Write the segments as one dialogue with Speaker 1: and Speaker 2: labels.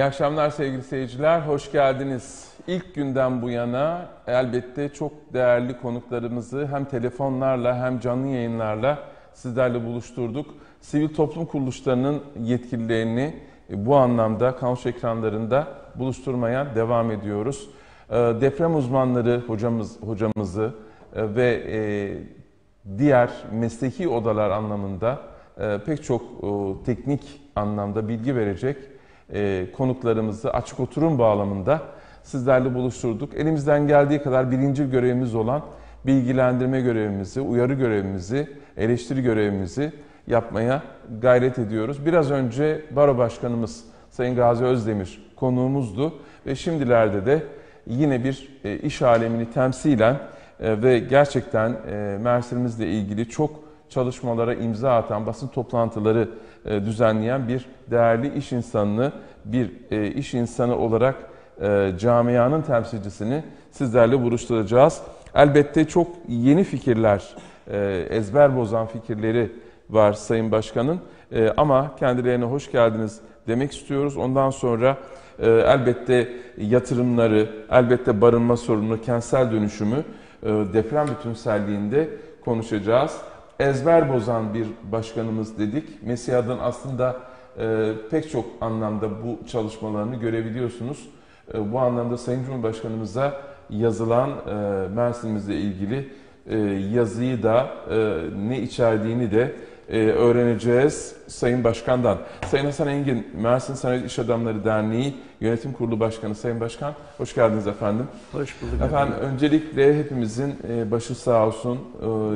Speaker 1: İyi akşamlar sevgili seyirciler, hoş geldiniz. İlk günden bu yana elbette çok değerli konuklarımızı hem telefonlarla hem canlı yayınlarla sizlerle buluşturduk. Sivil toplum kuruluşlarının yetkililerini bu anlamda kamus ekranlarında buluşturmaya devam ediyoruz. Ee, deprem uzmanları hocamız hocamızı e, ve e, diğer mesleki odalar anlamında e, pek çok teknik anlamda bilgi verecek konuklarımızı açık oturum bağlamında sizlerle buluşturduk. Elimizden geldiği kadar birinci görevimiz olan bilgilendirme görevimizi, uyarı görevimizi, eleştiri görevimizi yapmaya gayret ediyoruz. Biraz önce Baro Başkanımız Sayın Gazi Özdemir konuğumuzdu ve şimdilerde de yine bir e, iş alemini temsilen e, ve gerçekten e, Mersin'imizle ilgili çok çalışmalara imza atan, basın toplantıları düzenleyen bir değerli iş insanını, bir iş insanı olarak camianın temsilcisini sizlerle buluşturacağız. Elbette çok yeni fikirler, ezber bozan fikirleri var Sayın Başkan'ın ama kendilerine hoş geldiniz demek istiyoruz. Ondan sonra e, elbette yatırımları, elbette barınma sorunu, kentsel dönüşümü e, deprem bütünselliğinde konuşacağız. Ezber bozan bir başkanımız dedik. Mesiha'dan aslında e, pek çok anlamda bu çalışmalarını görebiliyorsunuz. E, bu anlamda Sayın Cumhurbaşkanımıza yazılan e, Mersin'imizle ilgili e, yazıyı da e, ne içerdiğini de e, öğreneceğiz Sayın Başkan'dan. Sayın Hasan Engin, Mersin Sanayi İş Adamları Derneği Yönetim Kurulu Başkanı. Sayın Başkan, hoş geldiniz efendim.
Speaker 2: Hoş bulduk.
Speaker 1: Efendim, efendim. öncelikle hepimizin e, başı sağ olsun.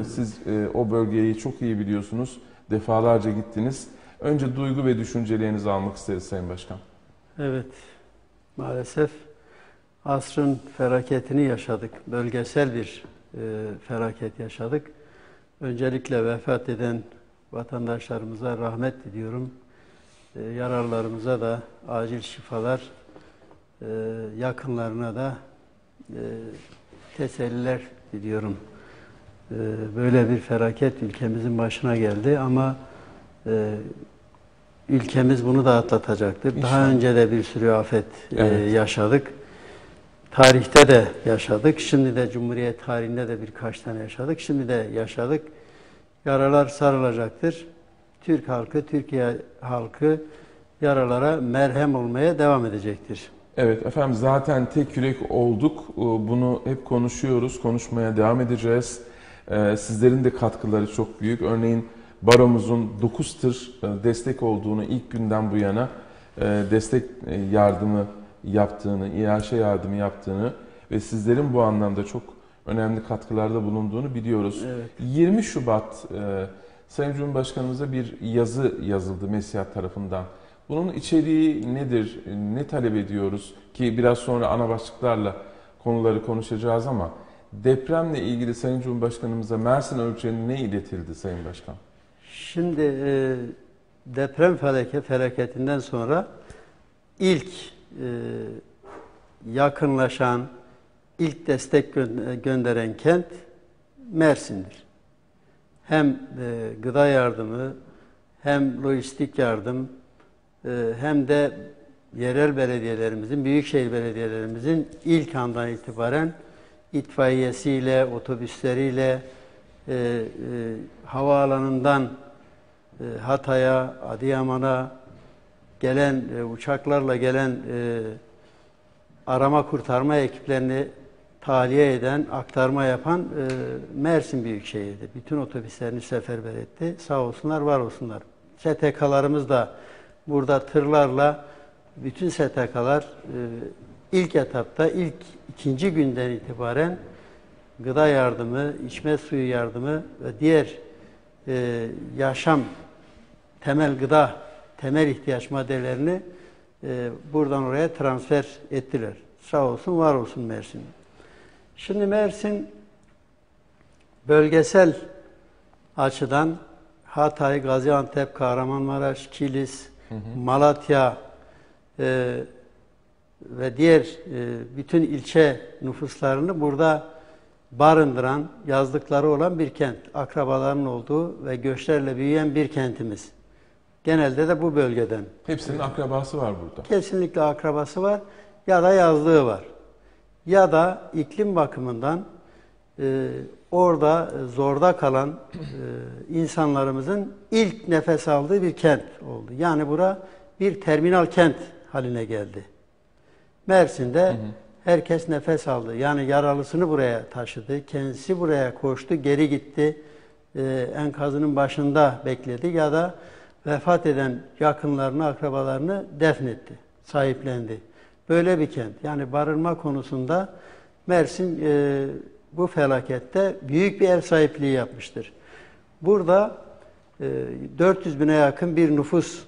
Speaker 1: E, siz o bölgeyi çok iyi biliyorsunuz. Defalarca gittiniz. Önce duygu ve düşüncelerinizi almak isteriz Sayın Başkan.
Speaker 2: Evet, maalesef asrın felaketini yaşadık. Bölgesel bir felaket yaşadık. Öncelikle vefat eden vatandaşlarımıza rahmet diliyorum. E, yararlarımıza da acil şifalar, e, yakınlarına da e, teselliler diliyorum. E, böyle bir felaket ülkemizin başına geldi ama e, ülkemiz bunu da atlatacaktır. İnşallah. Daha önce de bir sürü afet evet. e, yaşadık. Tarihte de yaşadık. Şimdi de Cumhuriyet tarihinde de birkaç tane yaşadık. Şimdi de yaşadık yaralar sarılacaktır. Türk halkı, Türkiye halkı yaralara merhem olmaya devam edecektir.
Speaker 1: Evet efendim zaten tek yürek olduk. Ee, bunu hep konuşuyoruz, konuşmaya devam edeceğiz. Ee, sizlerin de katkıları çok büyük. Örneğin baromuzun 9 tır e, destek olduğunu ilk günden bu yana e, destek e, yardımı yaptığını, İHŞ yardımı yaptığını ve sizlerin bu anlamda çok önemli katkılarda bulunduğunu biliyoruz. Evet. 20 Şubat e, Sayın Cumhurbaşkanımıza bir yazı yazıldı Mesiyat tarafından. Bunun içeriği nedir? Ne talep ediyoruz? Ki biraz sonra ana başlıklarla konuları konuşacağız ama depremle ilgili Sayın Cumhurbaşkanımıza Mersin ölçeğinde ne iletildi Sayın Başkan?
Speaker 2: Şimdi e, deprem felaket, felaketinden sonra ilk e, yakınlaşan, ilk destek gönderen kent Mersin'dir. Hem e, gıda yardımı, hem lojistik yardım, e, hem de yerel belediyelerimizin, büyükşehir belediyelerimizin ilk andan itibaren itfaiyesiyle, otobüsleriyle, e, e, havaalanından e, Hatay'a, Adıyaman'a gelen e, uçaklarla gelen e, arama kurtarma ekiplerini tahliye eden, aktarma yapan e, Mersin Büyükşehir'di. Bütün otobüslerini seferber etti. Sağ olsunlar, var olsunlar. STK'larımız da burada tırlarla bütün STK'lar e, ilk etapta, ilk ikinci günden itibaren gıda yardımı, içme suyu yardımı ve diğer e, yaşam, temel gıda, temel ihtiyaç maddelerini e, buradan oraya transfer ettiler. Sağ olsun, var olsun Mersin. Şimdi Mersin bölgesel açıdan Hatay, Gaziantep, Kahramanmaraş, Kilis, hı hı. Malatya e, ve diğer e, bütün ilçe nüfuslarını burada barındıran, yazdıkları olan bir kent. Akrabaların olduğu ve göçlerle büyüyen bir kentimiz. genelde de bu bölgeden.
Speaker 1: Hepsinin akrabası var burada.
Speaker 2: Kesinlikle akrabası var ya da yazlığı var. Ya da iklim bakımından e, orada zorda kalan e, insanlarımızın ilk nefes aldığı bir kent oldu. Yani bura bir terminal kent haline geldi. Mersin'de herkes nefes aldı. Yani yaralısını buraya taşıdı. Kendisi buraya koştu, geri gitti. E, enkazının başında bekledi ya da vefat eden yakınlarını, akrabalarını defnetti, sahiplendi. Böyle bir kent. Yani barınma konusunda Mersin e, bu felakette büyük bir ev sahipliği yapmıştır. Burada e, 400 bine yakın bir nüfus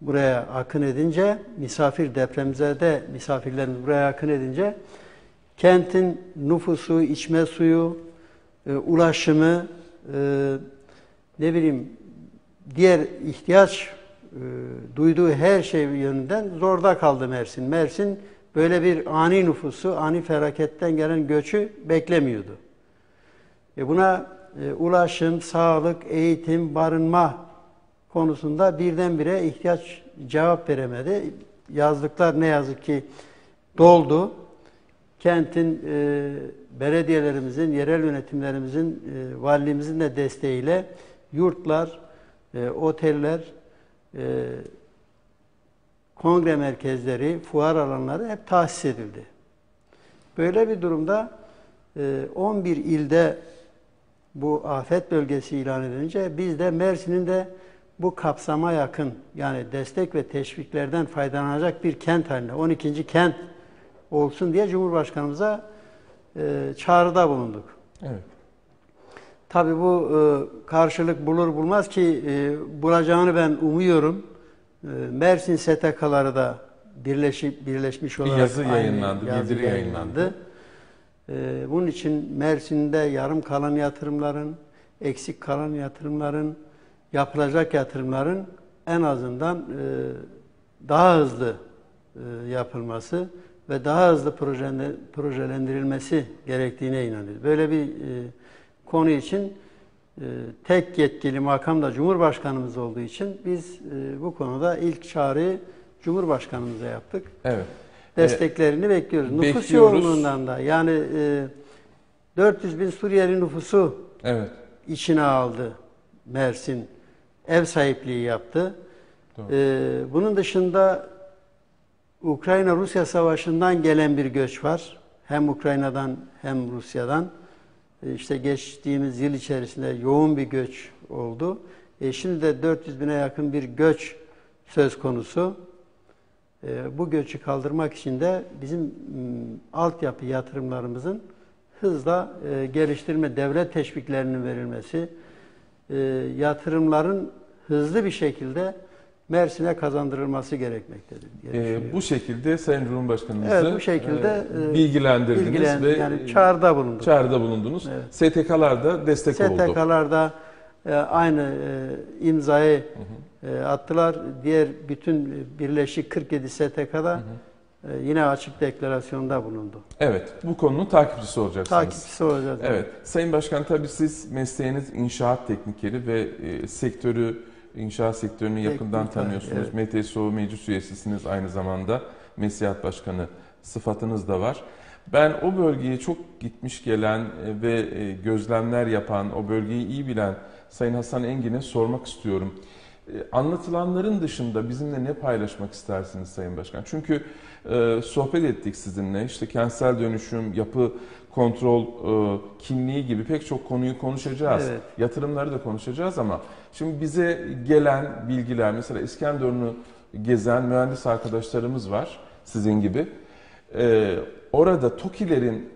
Speaker 2: buraya akın edince, misafir depremzede misafirlerimiz buraya akın edince, kentin nüfusu, içme suyu, e, ulaşımı, e, ne bileyim diğer ihtiyaç duyduğu her şey yönünden zorda kaldı Mersin. Mersin böyle bir ani nüfusu, ani felaketten gelen göçü beklemiyordu. E buna e, ulaşım, sağlık, eğitim, barınma konusunda birdenbire ihtiyaç cevap veremedi. Yazlıklar ne yazık ki doldu. Kentin e, belediyelerimizin, yerel yönetimlerimizin, e, valimizin de desteğiyle yurtlar, e, oteller, e, kongre merkezleri, fuar alanları hep tahsis edildi. Böyle bir durumda e, 11 ilde bu afet bölgesi ilan edilince biz de Mersin'in de bu kapsama yakın yani destek ve teşviklerden faydalanacak bir kent haline 12. kent olsun diye Cumhurbaşkanımıza e, çağrıda bulunduk.
Speaker 1: Evet.
Speaker 2: Tabii bu e, karşılık bulur bulmaz ki e, bulacağını ben umuyorum. E, Mersin STK'ları da birleşip birleşmiş olarak
Speaker 1: yazı
Speaker 2: aynı
Speaker 1: yayınlandı,
Speaker 2: yazı
Speaker 1: bildiri yayınlandı.
Speaker 2: E, bunun için Mersin'de yarım kalan yatırımların, eksik kalan yatırımların, yapılacak yatırımların en azından e, daha hızlı e, yapılması ve daha hızlı projelendirilmesi gerektiğine inanıyoruz. Böyle bir e, konu için e, tek yetkili makam da Cumhurbaşkanımız olduğu için biz e, bu konuda ilk çağrıyı Cumhurbaşkanımıza yaptık.
Speaker 1: Evet.
Speaker 2: Desteklerini bekliyoruz. Nüfus
Speaker 1: bekliyoruz.
Speaker 2: yoğunluğundan da yani e, 400 bin Suriyeli nüfusu
Speaker 1: Evet.
Speaker 2: içine aldı Mersin. Ev sahipliği yaptı.
Speaker 1: Doğru.
Speaker 2: Bunun dışında Ukrayna-Rusya savaşından gelen bir göç var. Hem Ukrayna'dan hem Rusya'dan. Ee, işte geçtiğimiz yıl içerisinde yoğun bir göç oldu. E, şimdi de 400 bine yakın bir göç söz konusu. Ee, bu göçü kaldırmak için de bizim m, altyapı yatırımlarımızın hızla e, geliştirme, devlet teşviklerinin verilmesi, e, yatırımların hızlı bir şekilde Mersin'e kazandırılması gerekmektedir. diye düşünüyorum.
Speaker 1: bu şekilde Sayın Cumhurbaşkanımızı
Speaker 2: Evet, bu şekilde,
Speaker 1: e,
Speaker 2: e,
Speaker 1: bilgilendirdiniz
Speaker 2: İlgilen,
Speaker 1: ve
Speaker 2: yani çağrıda bulunduk.
Speaker 1: çağrıda bulundunuz. STK'lar da destek oldu.
Speaker 2: STK'larda e, aynı e, imzayı e, attılar. Diğer bütün birleşik 47 STK'da e, yine açık deklarasyonda bulundu.
Speaker 1: Evet, bu konunun takipçisi olacaksınız.
Speaker 2: Takipçisi olacağız.
Speaker 1: Evet, Sayın Başkan tabii siz mesleğiniz inşaat teknikeri ve e, sektörü, inşaat sektörünü yakından
Speaker 2: Teknik,
Speaker 1: tanıyorsunuz.
Speaker 2: evet.
Speaker 1: MTSO meclis üyesisiniz aynı zamanda. Meslihat Başkanı sıfatınız da var. Ben o bölgeye çok gitmiş gelen e, ve e, gözlemler yapan, o bölgeyi iyi bilen Sayın Hasan Engin'e sormak istiyorum. E, Anlatılanların dışında bizimle ne paylaşmak istersiniz Sayın Başkan? Çünkü e, sohbet ettik sizinle. İşte kentsel dönüşüm, yapı kontrol e, kimliği gibi pek çok konuyu konuşacağız.
Speaker 2: Evet.
Speaker 1: Yatırımları da konuşacağız ama şimdi bize gelen bilgiler mesela İskenderun'u gezen mühendis arkadaşlarımız var sizin gibi. E, orada TOKİ'lerin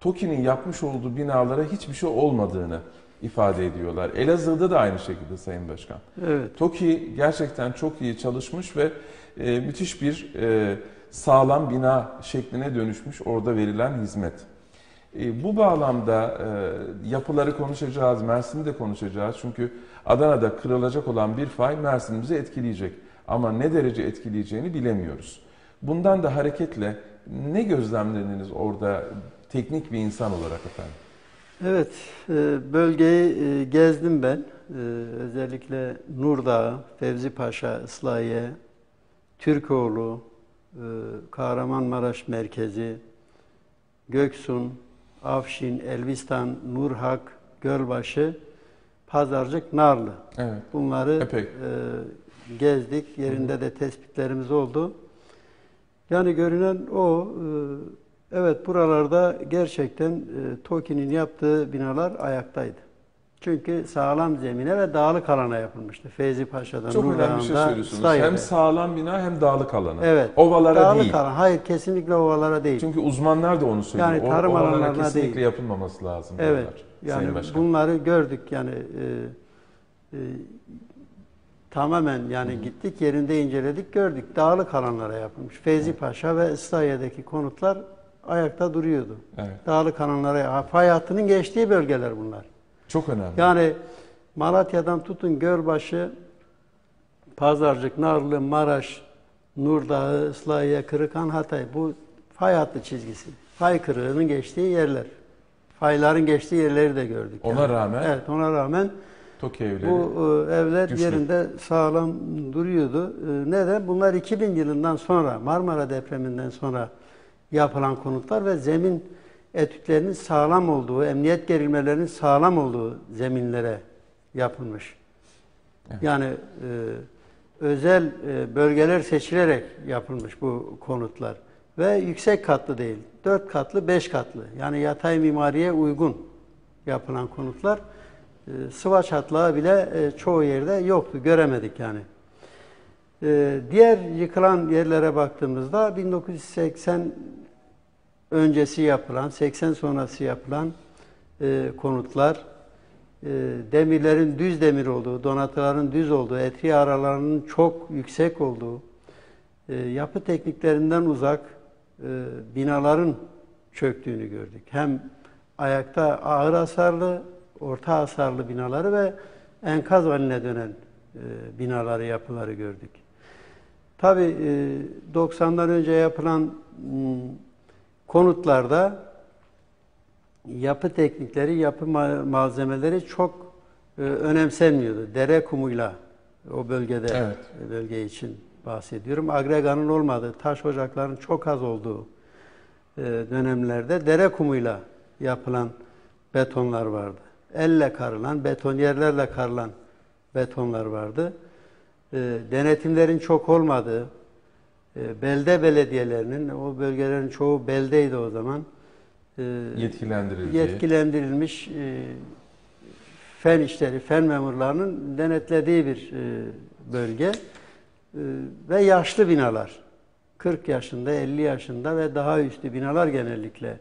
Speaker 1: TOKİ'nin yapmış olduğu binalara hiçbir şey olmadığını ifade ediyorlar. Elazığ'da da aynı şekilde Sayın Başkan.
Speaker 2: Evet.
Speaker 1: TOKİ gerçekten çok iyi çalışmış ve e, müthiş bir e, sağlam bina şekline dönüşmüş orada verilen hizmet. E, bu bağlamda e, yapıları konuşacağız, Mersin'i de konuşacağız. Çünkü Adana'da kırılacak olan bir fay Mersin'imizi etkileyecek. Ama ne derece etkileyeceğini bilemiyoruz. Bundan da hareketle ne gözlemlediniz orada teknik bir insan olarak efendim?
Speaker 2: Evet, e, bölgeyi gezdim ben. Özellikle Nurdağ, Fevzi Paşa, Islahiye, Türkoğlu, Kahramanmaraş merkezi, Göksun, Afşin, Elbistan, Nurhak, Gölbaşı, Pazarcık, Narlı.
Speaker 1: Evet.
Speaker 2: Bunları
Speaker 1: Epey.
Speaker 2: e, gezdik. Yerinde de tespitlerimiz oldu. Yani görünen o. e, evet buralarda gerçekten e, TOKİ'nin yaptığı binalar ayaktaydı. Çünkü sağlam zemine ve dağlık alana yapılmıştı. Feyzi Paşa'da,
Speaker 1: Çok önemli bir şey söylüyorsunuz.
Speaker 2: Sayı'da.
Speaker 1: Hem sağlam bina hem dağlık alanı.
Speaker 2: Evet.
Speaker 1: Ovalara
Speaker 2: dağlık
Speaker 1: değil.
Speaker 2: alan. Hayır kesinlikle ovalara değil.
Speaker 1: Çünkü uzmanlar da onu söylüyor.
Speaker 2: Yani
Speaker 1: O-
Speaker 2: tarım
Speaker 1: oralara
Speaker 2: alanlarına
Speaker 1: kesinlikle
Speaker 2: değil.
Speaker 1: yapılmaması lazım.
Speaker 2: Evet.
Speaker 1: Sayın
Speaker 2: Yani bunları gördük yani e, e, tamamen yani gittik yerinde inceledik gördük. Dağlık alanlara yapılmış. Feyzi Paşa ve İslahiye'deki konutlar ayakta duruyordu.
Speaker 1: Evet.
Speaker 2: Dağlık alanlara fay hattının geçtiği bölgeler bunlar.
Speaker 1: Çok önemli.
Speaker 2: Yani Malatya'dan tutun Gölbaşı, Pazarcık, Narlı, Maraş, Nurdağı, Islahiye, Kırıkhan, Hatay bu fay hattı çizgisi. Fay kırığının geçtiği yerler. Fayların geçtiği yerleri de gördük.
Speaker 1: Ona rağmen
Speaker 2: Evet ona rağmen
Speaker 1: TOKİ evleri.
Speaker 2: bu e, evler
Speaker 1: güçlü.
Speaker 2: yerinde sağlam duruyordu. E, Neden? Bunlar 2000 yılından sonra Marmara depreminden sonra yapılan konutlar ve zemin etütlerinin sağlam olduğu, emniyet gerilmelerinin sağlam olduğu zeminlere yapılmış.
Speaker 1: Evet.
Speaker 2: Yani e, özel e, bölgeler seçilerek yapılmış bu konutlar. Ve yüksek katlı değil. 4 katlı, 5 katlı. Yani yatay mimariye uygun yapılan konutlar. E, sıva çatlağı bile e, çoğu yerde yoktu. Göremedik yani. E, diğer yıkılan yerlere baktığımızda 1980 öncesi yapılan, 80 sonrası yapılan e, konutlar, e, demirlerin düz demir olduğu, donatıların düz olduğu, etri aralarının çok yüksek olduğu, e, yapı tekniklerinden uzak e, binaların çöktüğünü gördük. Hem ayakta ağır hasarlı, orta hasarlı binaları ve enkaz haline dönen e, binaları, yapıları gördük. Tabii e, 90'dan önce yapılan m, konutlarda yapı teknikleri, yapı ma- malzemeleri çok e, önemsenmiyordu. Dere kumuyla o bölgede
Speaker 1: Evet.
Speaker 2: bölge için bahsediyorum. Agreganın olmadığı, taş ocakların çok az olduğu e, dönemlerde dere kumuyla yapılan betonlar vardı. Elle karılan, betonyerlerle karılan betonlar vardı. E, denetimlerin çok olmadığı, e, belde belediyelerinin, o bölgelerin çoğu beldeydi o zaman. E,
Speaker 1: Yetkilendirildiği.
Speaker 2: yetkilendirilmiş e, fen işleri, fen memurlarının denetlediği bir e, bölge ve yaşlı binalar. 40 yaşında, 50 yaşında ve daha üstü binalar genellikle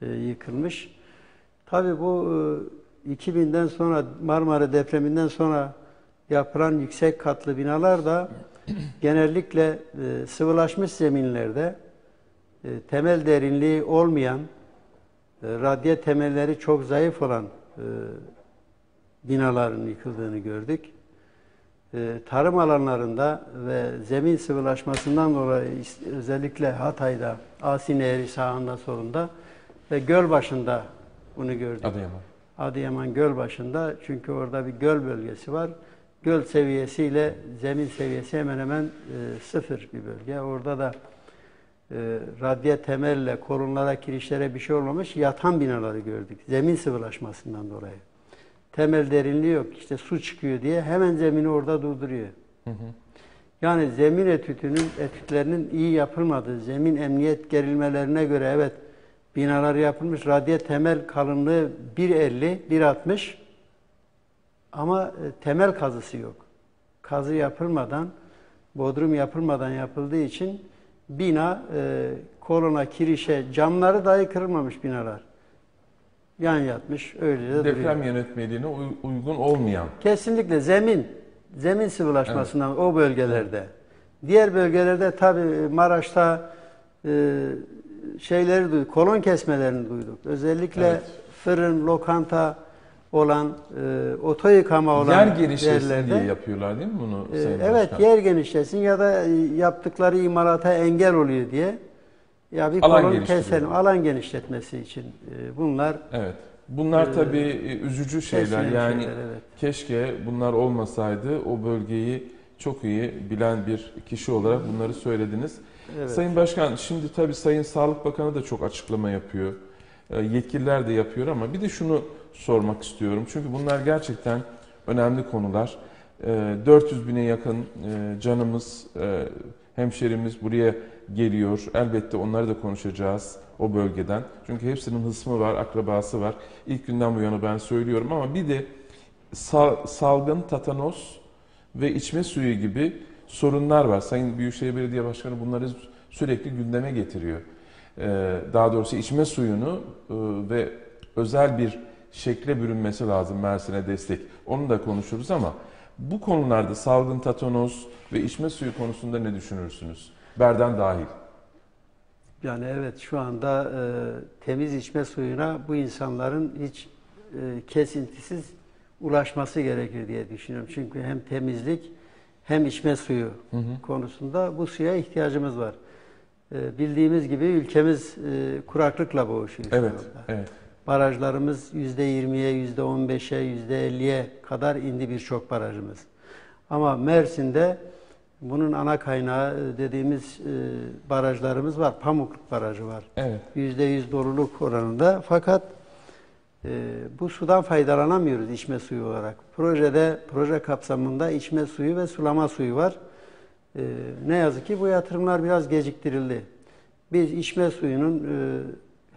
Speaker 2: yıkılmış. Tabii bu e, 2000'den sonra Marmara depreminden sonra yapılan yüksek katlı binalar da genellikle e, sıvılaşmış zeminlerde e, temel derinliği olmayan, e, radye temelleri çok zayıf olan e, binaların yıkıldığını gördük. E, tarım alanlarında ve zemin sıvılaşmasından dolayı özellikle Hatay'da, Asi Nehri sağında solunda ve göl başında bunu gördük.
Speaker 1: Adıyaman.
Speaker 2: Adıyaman göl başında çünkü orada bir göl bölgesi var. Göl seviyesiyle zemin seviyesi hemen hemen e, sıfır bir bölge. Orada da e, radye temelle kolonlara, kirişlere bir şey olmamış yatan binaları gördük. Zemin sıvılaşmasından dolayı. Temel derinliği yok. İşte su çıkıyor diye hemen zemini orada durduruyor.
Speaker 1: Hı hı.
Speaker 2: Yani zemin etütünün, etütlerinin iyi yapılmadığı, zemin emniyet gerilmelerine göre evet binalar yapılmış. Radye temel kalınlığı 1.50, 1.60 ama e, temel kazısı yok. Kazı yapılmadan, bodrum yapılmadan yapıldığı için bina e, kolona, kirişe, camları dahi kırılmamış binalar. Yan yatmış, öyle de duruyor.
Speaker 1: Deprem yönetmeliğine uy- uygun olmayan.
Speaker 2: Kesinlikle zemin, zemin sıvılaşmasından o bölgelerde. Diğer bölgelerde tabii Maraş'ta e, şeyleri duyduk, kolon kesmelerini duyduk. Özellikle
Speaker 1: Evet.
Speaker 2: fırın, lokanta olan, e, oto yıkama olan
Speaker 1: Yer genişlesin
Speaker 2: yerlerde.
Speaker 1: diye yapıyorlar değil mi bunu
Speaker 2: e,
Speaker 1: Sayın
Speaker 2: evet,
Speaker 1: Başkan?
Speaker 2: yer genişlesin ya da e, yaptıkları imalata engel oluyor diye. Ya bir
Speaker 1: Alan
Speaker 2: kolon keselim, alan genişletmesi için e, bunlar
Speaker 1: Evet. Bunlar
Speaker 2: Ee,
Speaker 1: tabii e, üzücü şeyler. Yani
Speaker 2: şeyler, evet.
Speaker 1: keşke bunlar olmasaydı o bölgeyi çok iyi bilen bir kişi olarak bunları söylediniz.
Speaker 2: Evet.
Speaker 1: Sayın Başkan şimdi tabii Sayın Sağlık Bakanı da çok açıklama yapıyor. E, Yetkililer de yapıyor ama bir de şunu sormak istiyorum. Çünkü bunlar gerçekten önemli konular. E, 400 bine yakın e, canımız, e, hemşerimiz buraya geliyor. Elbette onları da konuşacağız o bölgeden. Çünkü hepsinin hısmı var, akrabası var. İlk günden bu yana ben söylüyorum ama bir de sal- salgın, tatanos ve içme suyu gibi sorunlar var. Sayın Büyükşehir Belediye Başkanı bunları sürekli gündeme getiriyor. Ee, Daha doğrusu içme suyunu e, ve özel bir şekle bürünmesi lazım Mersin'e destek. Onu da konuşuruz ama bu konularda salgın, tatanos ve içme suyu konusunda ne düşünürsünüz? Berden dahil.
Speaker 2: Yani evet şu anda e, temiz içme suyuna bu insanların hiç e, kesintisiz ulaşması gerekir diye düşünüyorum. Çünkü hem temizlik hem içme suyu
Speaker 1: Hı hı.
Speaker 2: konusunda bu suya ihtiyacımız var. E, bildiğimiz gibi ülkemiz e, kuraklıkla boğuşuyor şu
Speaker 1: Evet, evet.
Speaker 2: Barajlarımız %20'ye, %15'e, %50'ye kadar indi birçok barajımız. Ama Mersin'de bunun ana kaynağı e, dediğimiz e, barajlarımız var. Pamukluk Barajı var.
Speaker 1: Evet.
Speaker 2: %100 doluluk oranında. Fakat e, bu sudan faydalanamıyoruz içme suyu olarak. Projede, proje kapsamında içme suyu ve sulama suyu var. E, ne yazık ki bu yatırımlar biraz geciktirildi. Biz içme suyunun e,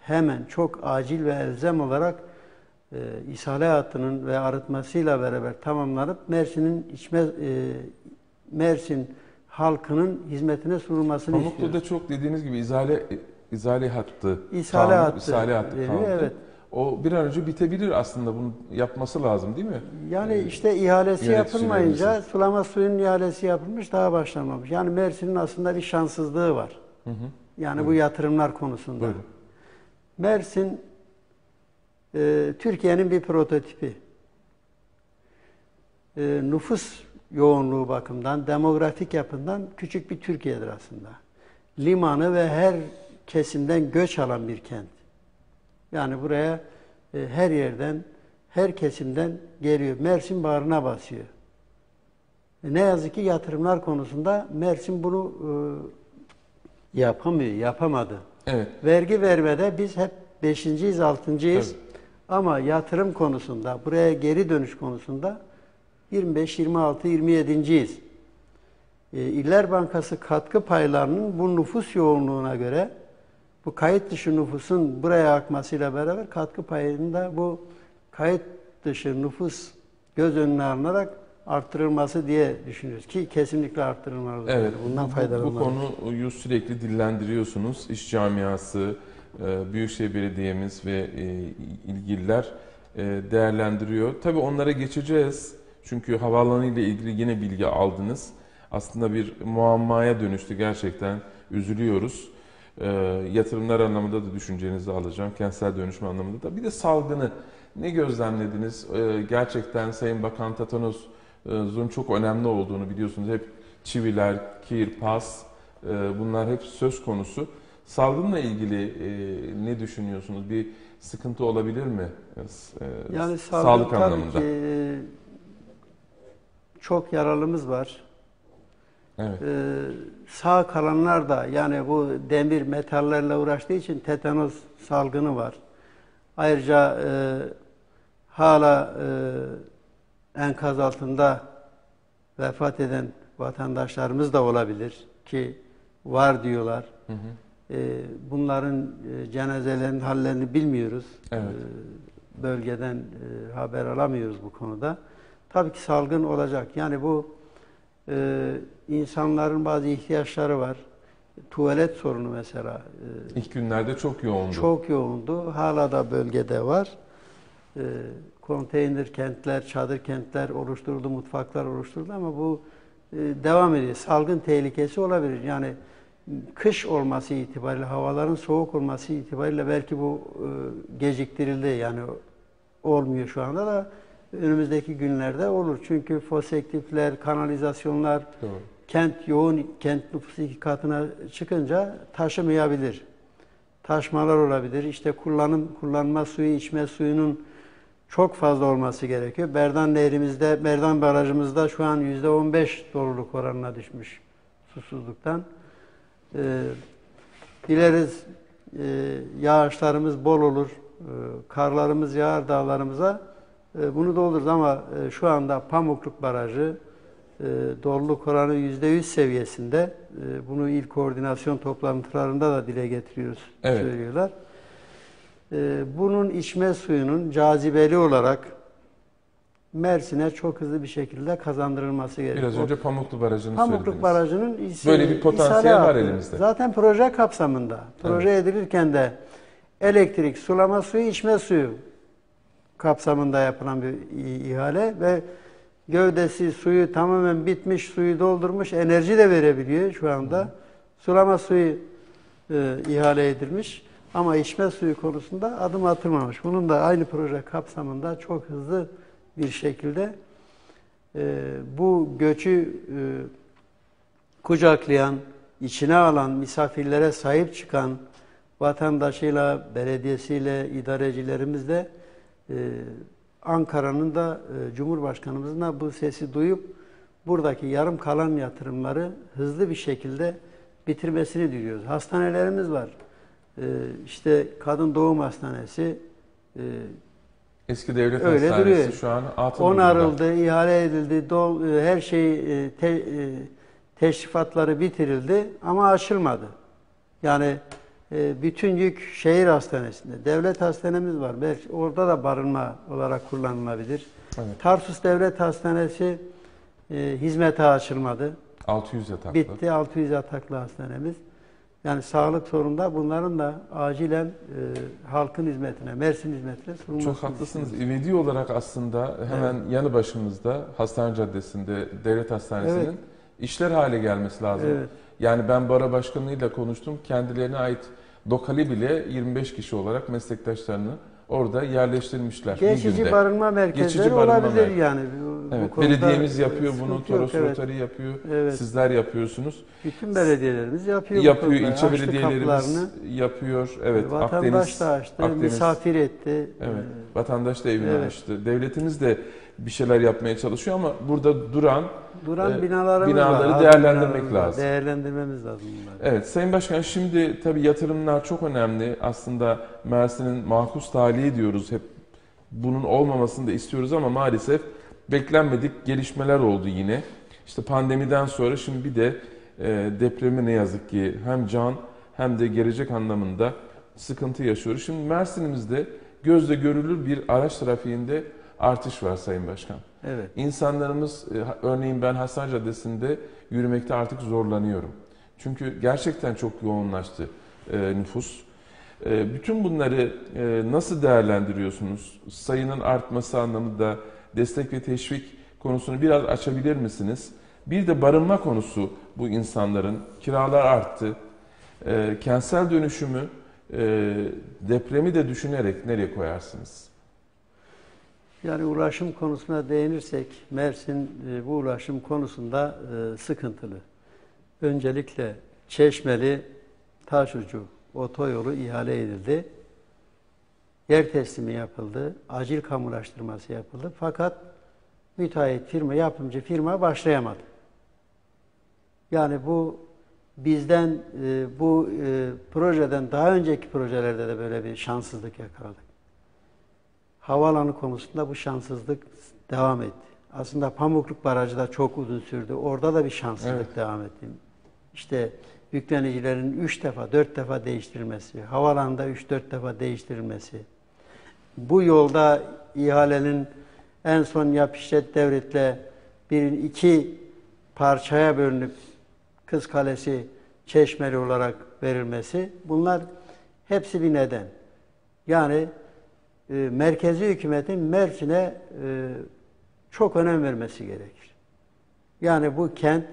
Speaker 2: hemen çok acil ve elzem olarak e, ishale hattının ve arıtmasıyla beraber tamamlanıp Mersin'in içme e, Mersin halkının hizmetine sunulmasını
Speaker 1: Pamuklu'da
Speaker 2: istiyoruz.
Speaker 1: çok dediğiniz gibi izale izale hattı.
Speaker 2: İshale
Speaker 1: kaldı,
Speaker 2: hattı
Speaker 1: ishale hattı kaldı.
Speaker 2: evet.
Speaker 1: O bir an önce bitebilir aslında bunu yapması lazım değil mi?
Speaker 2: Yani
Speaker 1: Ee,
Speaker 2: işte ihalesi yapılmayınca sulama suyunun ihalesi yapılmış daha başlanmamış. Yani Mersin'in aslında bir şanssızlığı var.
Speaker 1: Hı hı.
Speaker 2: Yani bu yatırımlar konusunda.
Speaker 1: Buyurun.
Speaker 2: Mersin e, Türkiye'nin bir prototipi. E, nüfus yoğunluğu bakımından, demografik yapından küçük bir Türkiye'dir aslında. Limanı ve her kesimden göç alan bir kent. Yani buraya e, her yerden, her kesimden geliyor. Mersin bağrına basıyor. E, ne yazık ki yatırımlar konusunda Mersin bunu e, yapamıyor, yapamadı.
Speaker 1: Evet.
Speaker 2: Vergi vermede biz hep beşinciyiz, altıncıyız.
Speaker 1: Tabii.
Speaker 2: Ama yatırım konusunda, buraya geri dönüş konusunda 25, 26, 27.yiz. E, İller Bankası katkı paylarının bu nüfus yoğunluğuna göre bu kayıt dışı nüfusun buraya akmasıyla beraber katkı payının da bu kayıt dışı nüfus göz önüne alınarak arttırılması diye düşünüyoruz ki kesinlikle arttırılmalı.
Speaker 1: Evet.
Speaker 2: Bundan
Speaker 1: bu, bu
Speaker 2: faydalanmalı.
Speaker 1: konuyu sürekli dillendiriyorsunuz. İş camiası, e, Büyükşehir Belediye'miz ve e, ilgililer e, değerlendiriyor. Tabii onlara geçeceğiz. Çünkü havaalanı ile ilgili yine bilgi aldınız. Aslında bir muammaya dönüştü gerçekten. Üzülüyoruz. E, yatırımlar anlamında da düşüncenizi alacağım. Kentsel dönüşüm anlamında da. Bir de salgını ne gözlemlediniz? E, gerçekten Sayın Bakan Tatanos'un çok önemli olduğunu biliyorsunuz. Hep çiviler, kir, pas e, bunlar hep söz konusu. Salgınla ilgili e, ne düşünüyorsunuz? Bir sıkıntı olabilir mi? E,
Speaker 2: Yani
Speaker 1: sağlık
Speaker 2: tabii
Speaker 1: anlamında.
Speaker 2: ki e, çok yaralımız var.
Speaker 1: Evet.
Speaker 2: Ee, sağ kalanlar da yani bu demir metallerle uğraştığı için tetanos salgını var. Ayrıca e, hala e, enkaz altında vefat eden vatandaşlarımız da olabilir ki var diyorlar.
Speaker 1: Hı hı.
Speaker 2: E, bunların e, cenazelerinin hallerini bilmiyoruz.
Speaker 1: Evet.
Speaker 2: E, bölgeden e, haber alamıyoruz bu konuda. Tabii ki salgın olacak. Yani bu e, insanların bazı ihtiyaçları var. Tuvalet sorunu mesela e,
Speaker 1: İlk günlerde çok yoğundu.
Speaker 2: çok yoğundu. Hala da bölgede var. E, konteyner kentler, çadır kentler oluşturuldu, mutfaklar oluşturuldu ama bu e, devam ediyor. Salgın tehlikesi olabilir. Yani kış olması itibariyle, havaların soğuk olması itibariyle belki bu e, geciktirildi. Yani olmuyor şu anda da önümüzdeki günlerde olur. Çünkü fosektifler, kanalizasyonlar,
Speaker 1: Doğru.
Speaker 2: kent yoğun, kent nüfusu iki katına çıkınca taşımayabilir. taşmalar olabilir. İşte kullanım kullanma suyu, içme suyunun çok fazla olması gerekiyor. Berdan Nehrimizde, Berdan Barajımızda şu an yüzde 15 doluluk oranına düşmüş susuzluktan. Ee, dileriz e, yağışlarımız bol olur, e, karlarımız yağar dağlarımıza. E, bunu doldururuz ama e, şu anda Pamukluk Barajı e, doluluk oranı yüzde yüz seviyesinde. E, bunu il koordinasyon toplantılarında da dile getiriyoruz,
Speaker 1: Evet.
Speaker 2: söylüyorlar. E, bunun içme suyunun cazibeli olarak Mersin'e çok hızlı bir şekilde kazandırılması gerekiyor.
Speaker 1: Biraz önce Pamuklu Barajı'nı
Speaker 2: Pamukluk
Speaker 1: söylediniz.
Speaker 2: Barajı'nın is-
Speaker 1: Böyle bir potansiyel var elimizde.
Speaker 2: Zaten proje kapsamında. Proje edilirken de elektrik, sulama suyu, içme suyu kapsamında yapılan bir ihale ve gövdesi suyu tamamen bitmiş, suyu doldurmuş, enerji de verebiliyor şu anda. Sulama suyu e, ihale edilmiş ama içme suyu konusunda adım atılmamış. Bunun da aynı proje kapsamında çok hızlı bir şekilde e, bu göçü e, kucaklayan, içine alan, misafirlere sahip çıkan vatandaşıyla, belediyesiyle, idarecilerimizle e, Ankara'nın da e, Cumhurbaşkanımızın da bu sesi duyup buradaki yarım kalan yatırımları hızlı bir şekilde bitirmesini diliyoruz. Hastanelerimiz var. E, işte kadın doğum hastanesi e,
Speaker 1: Eski devlet
Speaker 2: Öyle
Speaker 1: hastanesi
Speaker 2: duruyor.
Speaker 1: şu an atıl durumda.
Speaker 2: onarıldı, ihale edildi, dol, e, her şey e, te, e, teşrifatları bitirildi ama açılmadı. Yani e, bütün yük şehir hastanesinde. Devlet hastanemiz var. Belki orada da barınma olarak kullanılabilir.
Speaker 1: Evet.
Speaker 2: Tarsus Devlet Hastanesi e, hizmete açılmadı.
Speaker 1: 600 yataklı.
Speaker 2: Bitti 600 yataklı hastanemiz. Yani sağlık sorununda bunların da acilen e, halkın hizmetine, Mersin hizmetine sunulması.
Speaker 1: Çok haklısınız. İvedi olarak aslında hemen yanı başımızda Hastane Caddesi'nde devlet hastanesinin
Speaker 2: Evet.
Speaker 1: işler hale gelmesi lazım.
Speaker 2: Evet.
Speaker 1: Yani ben bara başkanıyla konuştum. Kendilerine ait lokali bile 25 kişi olarak meslektaşlarını orada yerleştirmişler.
Speaker 2: Geçici barınma merkezleri
Speaker 1: Geçici barınma
Speaker 2: olabilir
Speaker 1: merkezi.
Speaker 2: yani. Bu-
Speaker 1: Evet, belediyemiz yapıyor bunu,
Speaker 2: sıkıntı yok,
Speaker 1: Toros
Speaker 2: evet.
Speaker 1: Rotary yapıyor,
Speaker 2: Evet.
Speaker 1: sizler yapıyorsunuz.
Speaker 2: Bütün belediyelerimiz yapıyor. bu
Speaker 1: yapıyor,
Speaker 2: konuda.
Speaker 1: ilçe
Speaker 2: Açtı
Speaker 1: belediyelerimiz yapıyor. Evet,
Speaker 2: Vatandaş
Speaker 1: Akdeniz,
Speaker 2: da açtı,
Speaker 1: Akdeniz,
Speaker 2: misafir etti.
Speaker 1: evet,
Speaker 2: Ee,
Speaker 1: vatandaş da evini
Speaker 2: evet.
Speaker 1: açtı. Devletimiz de bir şeyler yapmaya çalışıyor ama burada duran
Speaker 2: Duran
Speaker 1: e, binaları
Speaker 2: var.
Speaker 1: değerlendirmek
Speaker 2: binalarımız var.
Speaker 1: lazım.
Speaker 2: Değerlendirmemiz lazım bunları.
Speaker 1: Evet Sayın Başkan şimdi tabii yatırımlar çok önemli. Aslında Mersin'in makus talihi diyoruz hep. Bunun olmamasını da istiyoruz ama maalesef beklenmedik gelişmeler oldu yine. İşte pandemiden sonra şimdi bir de e, depremi ne yazık ki hem can hem de gelecek anlamında sıkıntı yaşıyoruz. Şimdi Mersin'imizde gözle görülür bir araç trafiğinde artış var Sayın Başkan.
Speaker 2: Evet.
Speaker 1: İnsanlarımız, e, örneğin ben Hasan Caddesi'nde yürümekte artık zorlanıyorum. Çünkü gerçekten çok yoğunlaştı e, nüfus. E, bütün bunları nasıl değerlendiriyorsunuz? Sayının artması anlamında destek ve teşvik konusunu biraz açabilir misiniz? Bir de barınma konusu bu insanların. Kiralar arttı. Kentsel dönüşümü, depremi de düşünerek nereye koyarsınız?
Speaker 2: Yani ulaşım konusuna değinirsek Mersin e, bu ulaşım konusunda e, sıkıntılı. Öncelikle Çeşmeli Taşucu otoyolu ihale edildi. Yer teslimi yapıldı. Acil kamulaştırması yapıldı. Fakat müteahhit firma, yapımcı firma başlayamadı. Yani bu bizden e, bu e, projeden daha önceki projelerde de böyle bir şanssızlık yakaladık. Havaalanı konusunda bu şanssızlık devam etti. Aslında Pamukluk Barajı da çok uzun sürdü. Orada da bir şanssızlık
Speaker 1: Evet.
Speaker 2: devam etti. İşte yüklenicilerin üç defa, dört defa değiştirilmesi, havaalanında üç dört defa değiştirilmesi. Bu yolda ihalenin en son yap işlet devletle bir iki parçaya bölünüp Kız Kalesi Çeşmeli olarak verilmesi bunlar hepsi bir neden. Yani e, merkezi hükümetin Mersin'e e, çok önem vermesi gerekir. Yani bu kent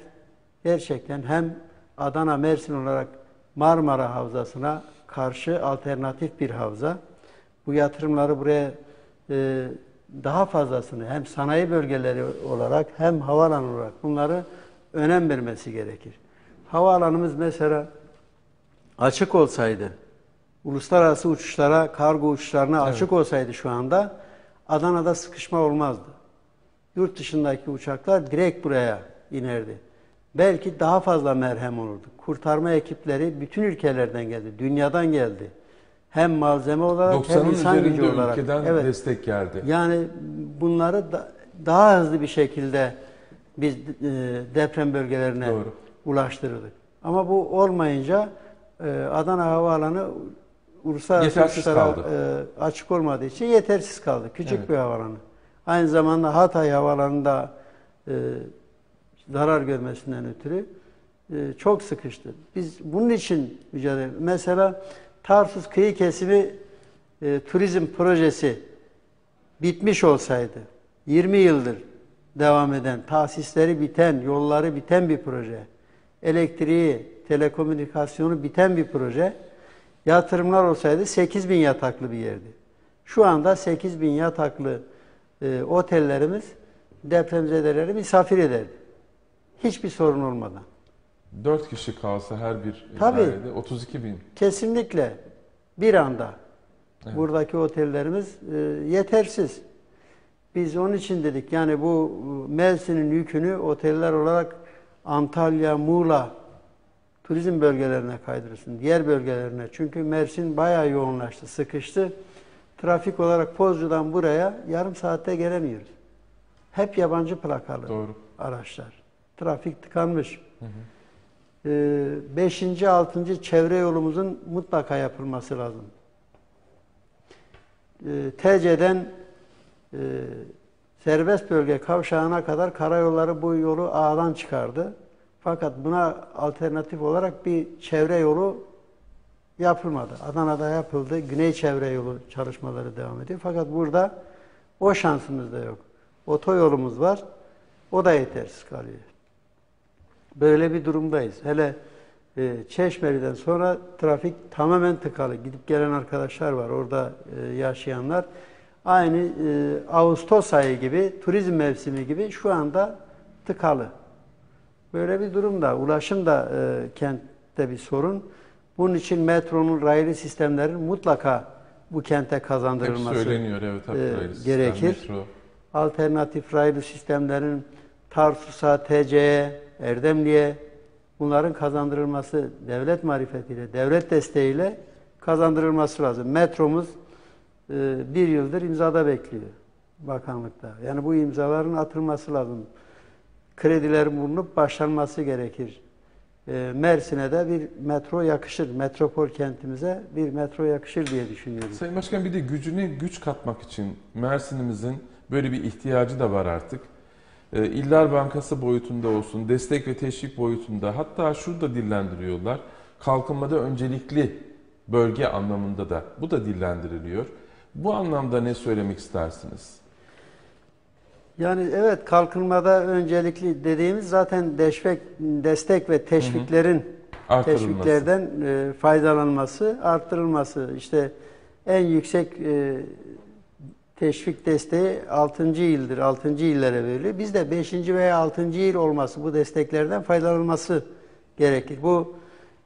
Speaker 2: gerçekten hem Adana Mersin olarak Marmara Havzası'na karşı alternatif bir havza. Bu yatırımları buraya e, daha fazlasını hem sanayi bölgeleri olarak hem havaalanı olarak bunları önem vermesi gerekir. Havaalanımız mesela açık olsaydı uluslararası uçuşlara, kargo uçuşlarına
Speaker 1: Evet.
Speaker 2: açık olsaydı şu anda Adana'da sıkışma olmazdı. Yurt dışındaki uçaklar direkt buraya inerdi. Belki daha fazla merhem olurdu. Kurtarma ekipleri bütün ülkelerden geldi, dünyadan geldi. Hem malzeme olarak hem
Speaker 1: 90'ın
Speaker 2: insan gücü olarak.
Speaker 1: ülkeden
Speaker 2: Evet.
Speaker 1: destek geldi.
Speaker 2: Yani bunları da- daha hızlı bir şekilde biz e, deprem bölgelerine
Speaker 1: Doğru.
Speaker 2: ulaştırırdık. Ama bu olmayınca e, Adana Havaalanı uluslararası
Speaker 1: Yetersiz kaldı.
Speaker 2: e, açık olmadığı için yetersiz kaldı. Küçük
Speaker 1: Evet.
Speaker 2: bir havaalanı. Aynı zamanda Hatay Havaalanı'nda e, zarar görmesinden ötürü e, çok sıkıştı. Biz bunun için mücadele Mesela Tarsus kıyı kesimi e, turizm projesi bitmiş olsaydı 20 yıldır devam eden, tahsisleri biten, yolları biten bir proje, elektriği, telekomünikasyonu biten bir proje, yatırımlar olsaydı 8 bin yataklı bir yerdi. Şu anda 8 bin yataklı e, otellerimiz depremzedeleri misafir ederdi. Hiçbir sorun olmadan.
Speaker 1: 4 kişi kalsa her bir
Speaker 2: Tabii.
Speaker 1: dairede 32 bin.
Speaker 2: Kesinlikle bir anda
Speaker 1: Evet.
Speaker 2: buradaki otellerimiz e, yetersiz. Biz onun için dedik yani bu e, Mersin'in yükünü oteller olarak Antalya, Muğla turizm bölgelerine kaydırırsın. Diğer bölgelerine. Çünkü Mersin bayağı yoğunlaştı, sıkıştı. Trafik olarak Pozcu'dan buraya yarım saatte gelemiyoruz. Hep yabancı plakalı
Speaker 1: Doğru.
Speaker 2: araçlar. Trafik tıkanmış. Ee, Beşinci, altıncı çevre yolumuzun mutlaka yapılması lazım. Ee, TC'den e, serbest bölge kavşağına kadar karayolları bu yolu ağdan çıkardı. Fakat buna alternatif olarak bir çevre yolu yapılmadı. Adana'da yapıldı. Güney çevre yolu çalışmaları devam ediyor. Fakat burada o şansımız da yok. Otoyolumuz var. O da yetersiz kalıyor. Böyle bir durumdayız. Hele e, Çeşmeli'den sonra trafik tamamen tıkalı. Gidip gelen arkadaşlar var orada e, yaşayanlar. Aynı e, Ağustos ayı gibi, turizm mevsimi gibi şu anda tıkalı. Böyle bir durumda. Ulaşım da e, kentte bir sorun. Bunun için metronun raylı sistemlerin mutlaka bu kente
Speaker 1: Hep
Speaker 2: kazandırılması
Speaker 1: söyleniyor evet. hep
Speaker 2: e,
Speaker 1: sistem,
Speaker 2: gerekir.
Speaker 1: metro.
Speaker 2: alternatif raylı sistemlerin Tarsus'a, TC'ye, Erdemli'ye bunların kazandırılması devlet marifetiyle, devlet desteğiyle kazandırılması lazım. Metromuz e, bir yıldır imzada bekliyor bakanlıkta. Yani bu imzaların atılması lazım. Kredilerin bulunup başlanması gerekir. E, Mersin'e de bir metro yakışır. Metropol kentimize bir metro yakışır diye düşünüyorum.
Speaker 1: Sayın Başkan bir de gücüne güç katmak için Mersin'imizin böyle bir ihtiyacı da var artık. Ee, İller Bankası boyutunda olsun, destek ve teşvik boyutunda hatta şurada dillendiriyorlar. Kalkınmada öncelikli bölge anlamında da bu da dillendiriliyor. Bu anlamda ne söylemek istersiniz?
Speaker 2: Yani evet kalkınmada öncelikli dediğimiz zaten deşvek, destek ve teşviklerin
Speaker 1: Artırılması.
Speaker 2: teşviklerden e, faydalanması, arttırılması. İşte en yüksek e, teşvik desteği 6. yıldır, 6. yıllara veriliyor. Biz de 5. veya 6. yıl olması bu desteklerden faydalanması gerekir. Bu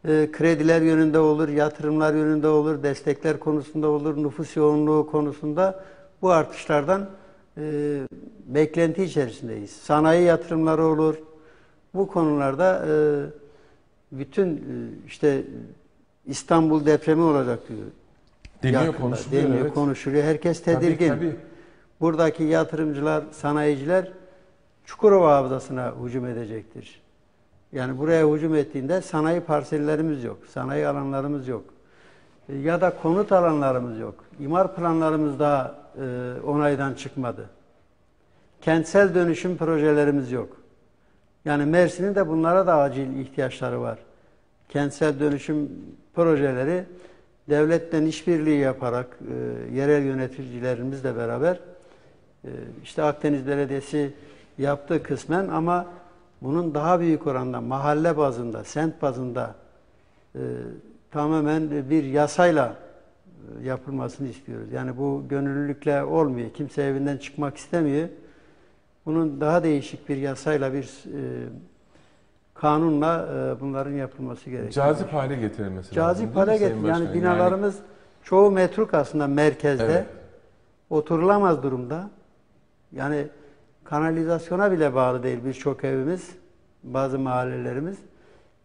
Speaker 2: e, krediler yönünde olur, yatırımlar yönünde olur, destekler konusunda olur, nüfus yoğunluğu konusunda bu artışlardan e, beklenti içerisindeyiz. Sanayi yatırımları olur. Bu konularda e, bütün e, işte İstanbul depremi olacak diyor.
Speaker 1: Deniyor,
Speaker 2: Yakında,
Speaker 1: konuşuluyor.
Speaker 2: deniyor,
Speaker 1: evet.
Speaker 2: konuşuluyor. Herkes
Speaker 1: Tabii,
Speaker 2: tedirgin.
Speaker 1: tabii.
Speaker 2: Buradaki yatırımcılar, sanayiciler Çukurova Havzası'na hücum edecektir. Yani buraya hücum ettiğinde sanayi parsellerimiz yok, sanayi alanlarımız yok. E, Ya da konut alanlarımız yok. İmar planlarımız daha e, onaydan çıkmadı. Kentsel dönüşüm projelerimiz yok. Yani Mersin'in de bunlara da acil ihtiyaçları var. Kentsel dönüşüm projeleri devletten işbirliği yaparak e, yerel yöneticilerimizle beraber e, işte Akdeniz Belediyesi yaptı kısmen ama bunun daha büyük oranda mahalle bazında, semt bazında e, tamamen bir yasayla yapılmasını istiyoruz. Yani bu gönüllülükle olmuyor. Kimse evinden çıkmak istemiyor. Bunun daha değişik bir yasayla bir e, kanunla e, bunların yapılması gerekiyor.
Speaker 1: Cazip hale getirilmesi lazım.
Speaker 2: Cazip hale getir. Yani binalarımız çoğu metruk aslında merkezde.
Speaker 1: Evet.
Speaker 2: Oturulamaz durumda. Yani kanalizasyona bile bağlı değil birçok evimiz, bazı mahallelerimiz.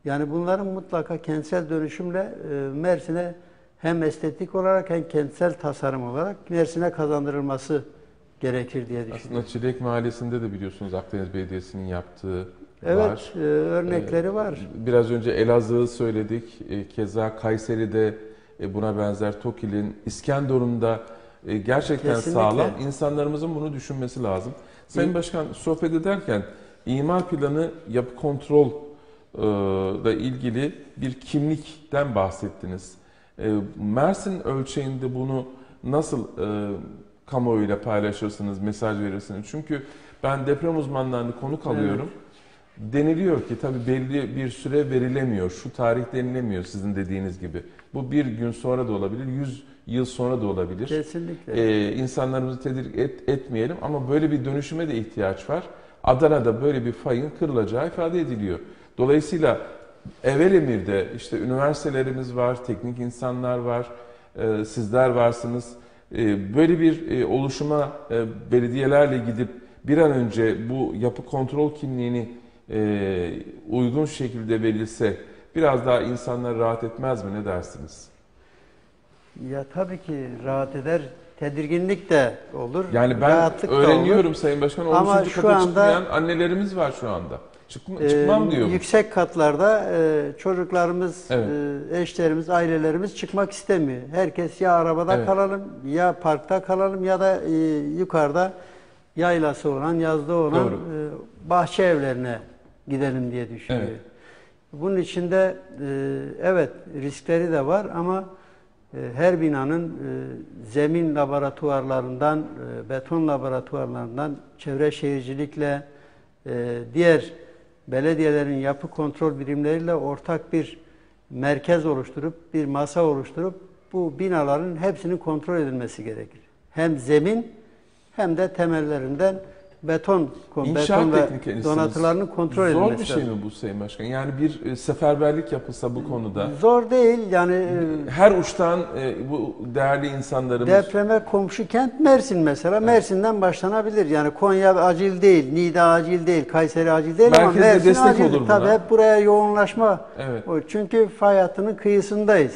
Speaker 2: Yani bunların mutlaka kentsel dönüşümle e, Mersin'e hem estetik olarak hem kentsel tasarım olarak Mersin'e kazandırılması gerekir diye düşünüyorum.
Speaker 1: Aslında Çilek Mahallesi'nde de biliyorsunuz Akdeniz Belediyesi'nin yaptığı
Speaker 2: Evet,
Speaker 1: var.
Speaker 2: e, örnekleri
Speaker 1: Ee,
Speaker 2: var.
Speaker 1: Biraz önce Elazığ'ı söyledik. E, Keza Kayseri'de e, buna benzer TOKİ'nin, İskenderun'da e, gerçekten
Speaker 2: Kesinlikle.
Speaker 1: sağlam. İnsanlarımızın bunu düşünmesi lazım. Sayın. Başkan sohbet ederken imar planı yapı kontrol e, ile ilgili bir kimlikten bahsettiniz. E, Mersin ölçeğinde bunu nasıl e, kamuoyuyla paylaşırsınız, mesaj verirsiniz? Çünkü ben deprem uzmanlarını konuk alıyorum. Deniliyor ki tabii belli bir süre verilemiyor. Şu tarih denilemiyor sizin dediğiniz gibi. Bu bir gün sonra da olabilir, yüz yıl sonra da olabilir.
Speaker 2: Kesinlikle.
Speaker 1: Ee, insanlarımızı tedirgin et, etmeyelim ama böyle bir dönüşüme de ihtiyaç var. Adana'da böyle bir fayın kırılacağı ifade ediliyor. Dolayısıyla evvel emirde işte üniversitelerimiz var, teknik insanlar var, e, sizler varsınız. E, böyle bir e, oluşuma e, belediyelerle gidip bir an önce bu yapı kontrol kimliğini e, uygun şekilde verilse biraz daha insanlar rahat etmez mi ne dersiniz?
Speaker 2: Ya tabii ki rahat eder. Tedirginlik de olur.
Speaker 1: Yani ben
Speaker 2: rahatlık
Speaker 1: öğreniyorum Sayın Başkan.
Speaker 2: Ama
Speaker 1: 13.
Speaker 2: şu anda-
Speaker 1: çıkmayan annelerimiz var şu anda. Çıkma,
Speaker 2: Ee,
Speaker 1: çıkmam diyor.
Speaker 2: Yüksek katlarda e, çocuklarımız,
Speaker 1: Evet.
Speaker 2: e, eşlerimiz, ailelerimiz çıkmak istemiyor. Herkes ya arabada
Speaker 1: Evet.
Speaker 2: kalalım, ya parkta kalalım ya da e, yukarıda yaylası olan, yazda olan
Speaker 1: Doğru.
Speaker 2: e, bahçe evlerine gidelim diye düşünüyor.
Speaker 1: Evet.
Speaker 2: Bunun içinde e, evet riskleri de var ama e, her binanın e, zemin laboratuvarlarından, e, beton laboratuvarlarından, çevre şehircilikle, e, diğer belediyelerin yapı kontrol birimleriyle ortak bir merkez oluşturup, bir masa oluşturup bu binaların hepsinin kontrol edilmesi gerekir. Hem zemin hem de temellerinden beton, beton ve donatılarının kontrol
Speaker 1: Zor
Speaker 2: edilmesi
Speaker 1: bir şey mi bu Sayın Başkan? Yani bir e, seferberlik yapılsa bu konuda.
Speaker 2: Zor değil yani e,
Speaker 1: Her uçtan e, bu değerli insanlarımız
Speaker 2: depreme komşu kent Mersin mesela. Mersin'den başlanabilir. Yani Konya acil değil, Niğde acil değil, Kayseri acil değil ama
Speaker 1: Merkezde
Speaker 2: Mersin
Speaker 1: destek
Speaker 2: acil.
Speaker 1: olur buna.
Speaker 2: Tabii hep buraya yoğunlaşma.
Speaker 1: Evet.
Speaker 2: Çünkü fay hattının kıyısındayız.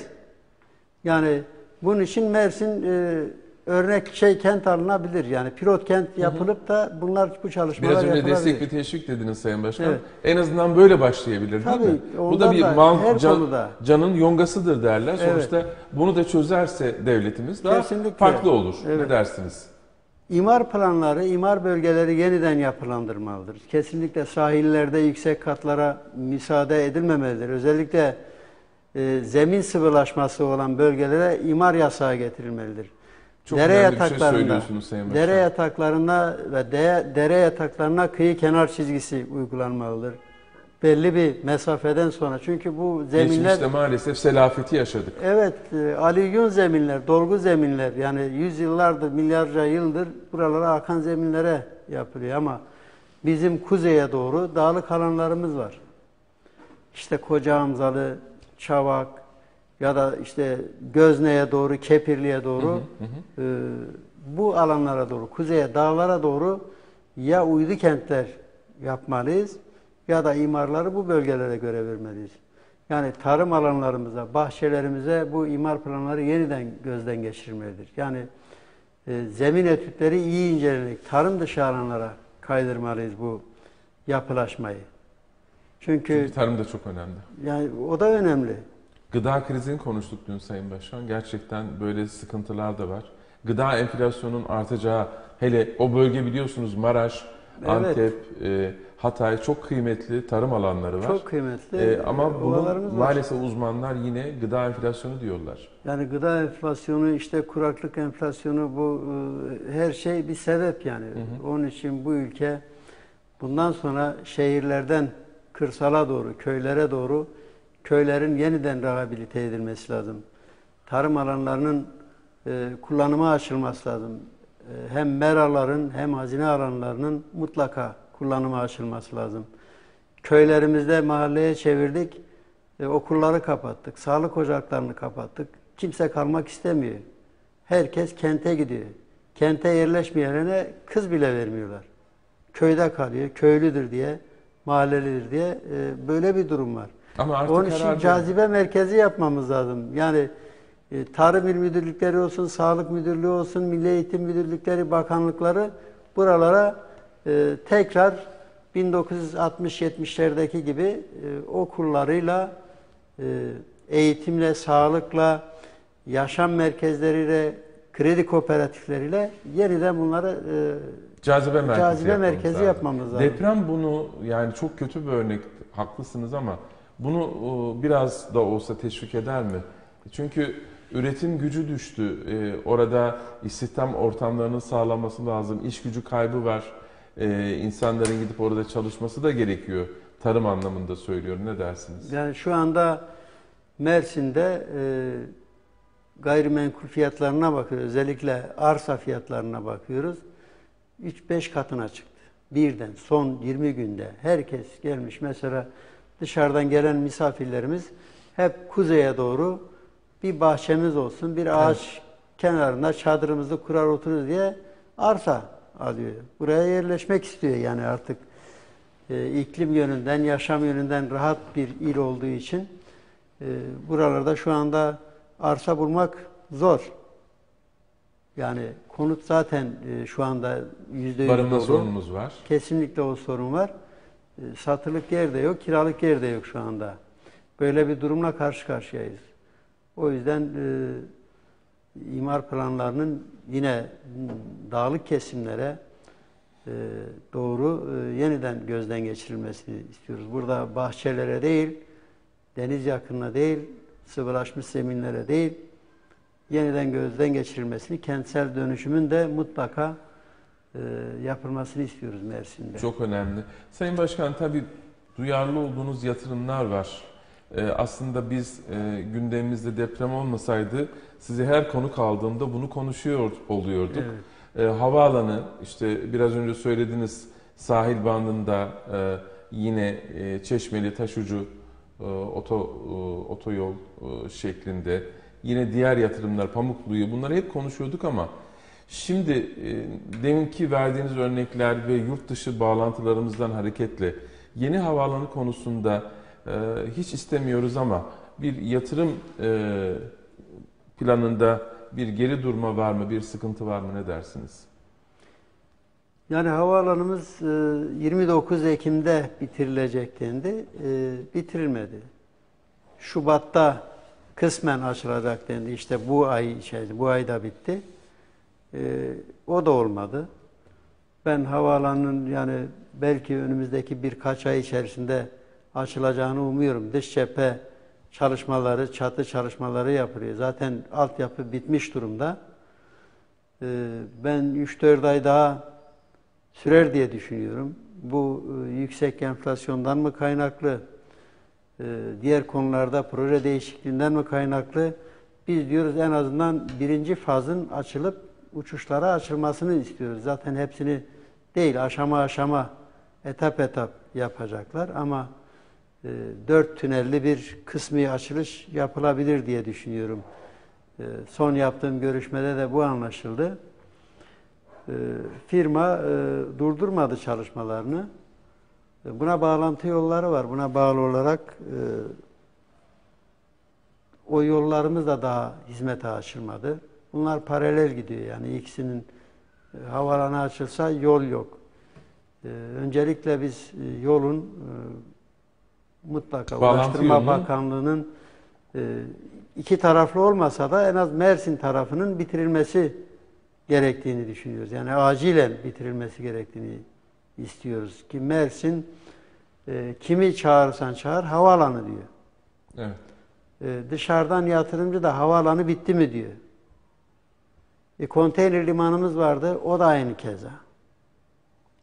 Speaker 2: Yani bunun için Mersin e, örnek şey kent alınabilir. Yani pilot kent yapılıp da bunlar bu çalışmalar
Speaker 1: Biraz önce
Speaker 2: yapılabilir.
Speaker 1: destek ve teşvik dediniz Sayın Başkan.
Speaker 2: Evet.
Speaker 1: En azından böyle başlayabilir
Speaker 2: Tabii,
Speaker 1: değil mi? Bu da bir
Speaker 2: da
Speaker 1: mal,
Speaker 2: her
Speaker 1: can-
Speaker 2: konuda.
Speaker 1: canın yongasıdır derler.
Speaker 2: Evet.
Speaker 1: Sonuçta bunu da çözerse devletimiz daha
Speaker 2: Kesinlikle.
Speaker 1: farklı olur. Ne
Speaker 2: Evet.
Speaker 1: dersiniz?
Speaker 2: İmar planları, imar bölgeleri yeniden yapılandırmalıdır. Kesinlikle sahillerde yüksek katlara müsaade edilmemelidir. Özellikle e, zemin sıvılaşması olan bölgelere imar yasağı getirilmelidir.
Speaker 1: Çok
Speaker 2: dere
Speaker 1: bir şey
Speaker 2: dere yataklarına ve de- dere yataklarına kıyı kenar çizgisi uygulanmalıdır. Belli bir mesafeden sonra. Çünkü bu zeminler
Speaker 1: Geçmişte maalesef selafeti yaşadık.
Speaker 2: Evet, e, alüvyon zeminler, dolgu zeminler yani yüzyıllardır, milyarca yıldır buralara akan zeminlere yapılıyor ama bizim kuzeye doğru dağlık alanlarımız var. İşte Kocahamzalı, Çavak ya da işte Gözne'ye doğru, Kepirli'ye doğru e, bu alanlara doğru, kuzeye, dağlara doğru ya uydu kentler yapmalıyız ya da imarları bu bölgelere göre vermeliyiz. Yani tarım alanlarımıza, bahçelerimize bu imar planları yeniden gözden geçirmelidir. Yani e, zemin etütleri iyi incelemek, tarım dışı alanlara kaydırmalıyız bu yapılaşmayı. Çünkü
Speaker 1: Çünkü tarım da çok önemli.
Speaker 2: yani o da önemli.
Speaker 1: Gıda krizini konuştuk dün Sayın Başkan. Gerçekten böyle sıkıntılar da var. Gıda enflasyonunun artacağı, hele o bölge biliyorsunuz Maraş,
Speaker 2: Evet.
Speaker 1: Antep, e, Hatay çok kıymetli tarım alanları var.
Speaker 2: Çok kıymetli.
Speaker 1: E, ama bunu
Speaker 2: ovalarımız var.
Speaker 1: maalesef uzmanlar yine gıda enflasyonu diyorlar.
Speaker 2: Yani gıda enflasyonu, işte kuraklık enflasyonu bu e, her şey bir sebep yani. Onun için bu ülke bundan sonra şehirlerden kırsala doğru, köylere doğru köylerin yeniden rehabilite edilmesi lazım. Tarım alanlarının e, kullanıma açılması lazım. E, hem meraların hem hazine alanlarının mutlaka kullanıma açılması lazım. köylerimizde mahalleye çevirdik. E, okulları kapattık. Sağlık ocaklarını kapattık. Kimse kalmak istemiyor. Herkes kente gidiyor. Kente yerleşmeyene kız bile vermiyorlar. Köyde kalıyor. Köylüdür diye, mahallelidir diye e, böyle bir durum var.
Speaker 1: Ama artık
Speaker 2: Onun için
Speaker 1: herhalde-
Speaker 2: cazibe merkezi yapmamız lazım. Yani e, Tarım İl Müdürlükleri olsun, Sağlık Müdürlüğü olsun, Milli Eğitim Müdürlükleri, bakanlıkları buralara e, tekrar 1960-70'lerdeki gibi e, okullarıyla, e, eğitimle, sağlıkla, yaşam merkezleriyle, kredi kooperatifleriyle yeniden bunları e,
Speaker 1: Cazibe merkezi,
Speaker 2: Cazibe merkezi yapmamız lazım.
Speaker 1: Deprem bunu yani çok kötü bir örnek haklısınız ama bunu e, biraz da olsa teşvik eder mi? Çünkü üretim gücü düştü. E, Orada istihdam ortamlarının sağlanması lazım. İş gücü kaybı var. E, İnsanların gidip orada çalışması da gerekiyor. Tarım anlamında söylüyorum. Ne dersiniz?
Speaker 2: Yani şu anda Mersin'de gayrimenkul fiyatlarına bakıyoruz. Özellikle arsa fiyatlarına bakıyoruz. 3-5 katına çıktı. Birden son 20 günde herkes gelmiş. Mesela dışarıdan gelen misafirlerimiz hep kuzeye doğru bir bahçemiz olsun, bir ağaç kenarında çadırımızı kurar otururuz diye arsa alıyor. Buraya yerleşmek istiyor yani artık e, iklim yönünden, yaşam yönünden rahat bir il olduğu için e, buralarda şu anda arsa bulmak zor. Yani konut zaten e, şu anda yüzde yüz
Speaker 1: Barınma sorunumuz var.
Speaker 2: Kesinlikle o sorun var. E, Satılık yer de yok, kiralık yer de yok şu anda. Böyle bir durumla karşı karşıyayız. O yüzden e, imar planlarının yine dağlık kesimlere e, doğru e, yeniden gözden geçirilmesini istiyoruz. Burada bahçelere değil, deniz yakınına değil, sıvılaşmış zeminlere değil, yeniden gözden geçirilmesini, kentsel dönüşümün de mutlaka yapılmasını istiyoruz Mersin'de.
Speaker 1: Çok önemli. Sayın Başkan tabii duyarlı olduğunuz yatırımlar var. Ee, aslında biz e, gündemimizde deprem olmasaydı sizi her konuk aldığımda bunu konuşuyor oluyorduk.
Speaker 2: Evet.
Speaker 1: Ee, havaalanı işte biraz önce söylediğiniz sahil bandında e, yine e, Çeşmeli Taşucu e, oto e, otoyol e, şeklinde yine diğer yatırımlar Pamuklu'yu bunları hep konuşuyorduk ama şimdi e, deminki verdiğiniz örnekler ve yurt dışı bağlantılarımızdan hareketle yeni havaalanı konusunda e, hiç istemiyoruz ama bir yatırım e, planında bir geri durma var mı, bir sıkıntı var mı ne dersiniz?
Speaker 2: Yani havaalanımız e, 29 Ekim'de bitirilecek dendi. Bitirilmedi. Şubat'ta kısmen açılacak dendi. İşte bu ay içerisinde, bu ayda bitti. E, O da olmadı. Ben havaalanının yani belki önümüzdeki birkaç ay içerisinde açılacağını umuyorum. Dış cephe çalışmaları, çatı çalışmaları yapılıyor. Zaten altyapı bitmiş durumda. E, Ben 3-4 ay daha sürer diye düşünüyorum. Bu e, yüksek enflasyondan mı kaynaklı, e, diğer konularda proje değişikliğinden mi kaynaklı? Biz diyoruz en azından birinci fazın açılıp uçuşlara açılmasını istiyoruz. Zaten hepsini değil, aşama aşama, etap etap yapacaklar ama e, dört tünelli bir kısmi açılış yapılabilir diye düşünüyorum. E, Son yaptığım görüşmede de bu anlaşıldı. E, firma e, durdurmadı çalışmalarını. E, Buna bağlantı yolları var. Buna bağlı olarak e, o yollarımız da daha hizmete açılmadı. Bunlar paralel gidiyor. Yani ikisinin e, havalanı açılsa yol yok. E, Öncelikle biz e, yolun mutlaka
Speaker 1: Bağlantı
Speaker 2: Ulaştırma
Speaker 1: yolunun-
Speaker 2: Bakanlığı'nın iki taraflı olmasa da en az Mersin tarafının bitirilmesi gerektiğini düşünüyoruz. Yani acilen bitirilmesi gerektiğini istiyoruz ki Mersin e, kimi çağırırsan çağır havaalanı diyor.
Speaker 1: Evet.
Speaker 2: E, dışarıdan yatırımcı da havaalanı bitti mi diyor. E, konteyner limanımız vardı o da aynı keza.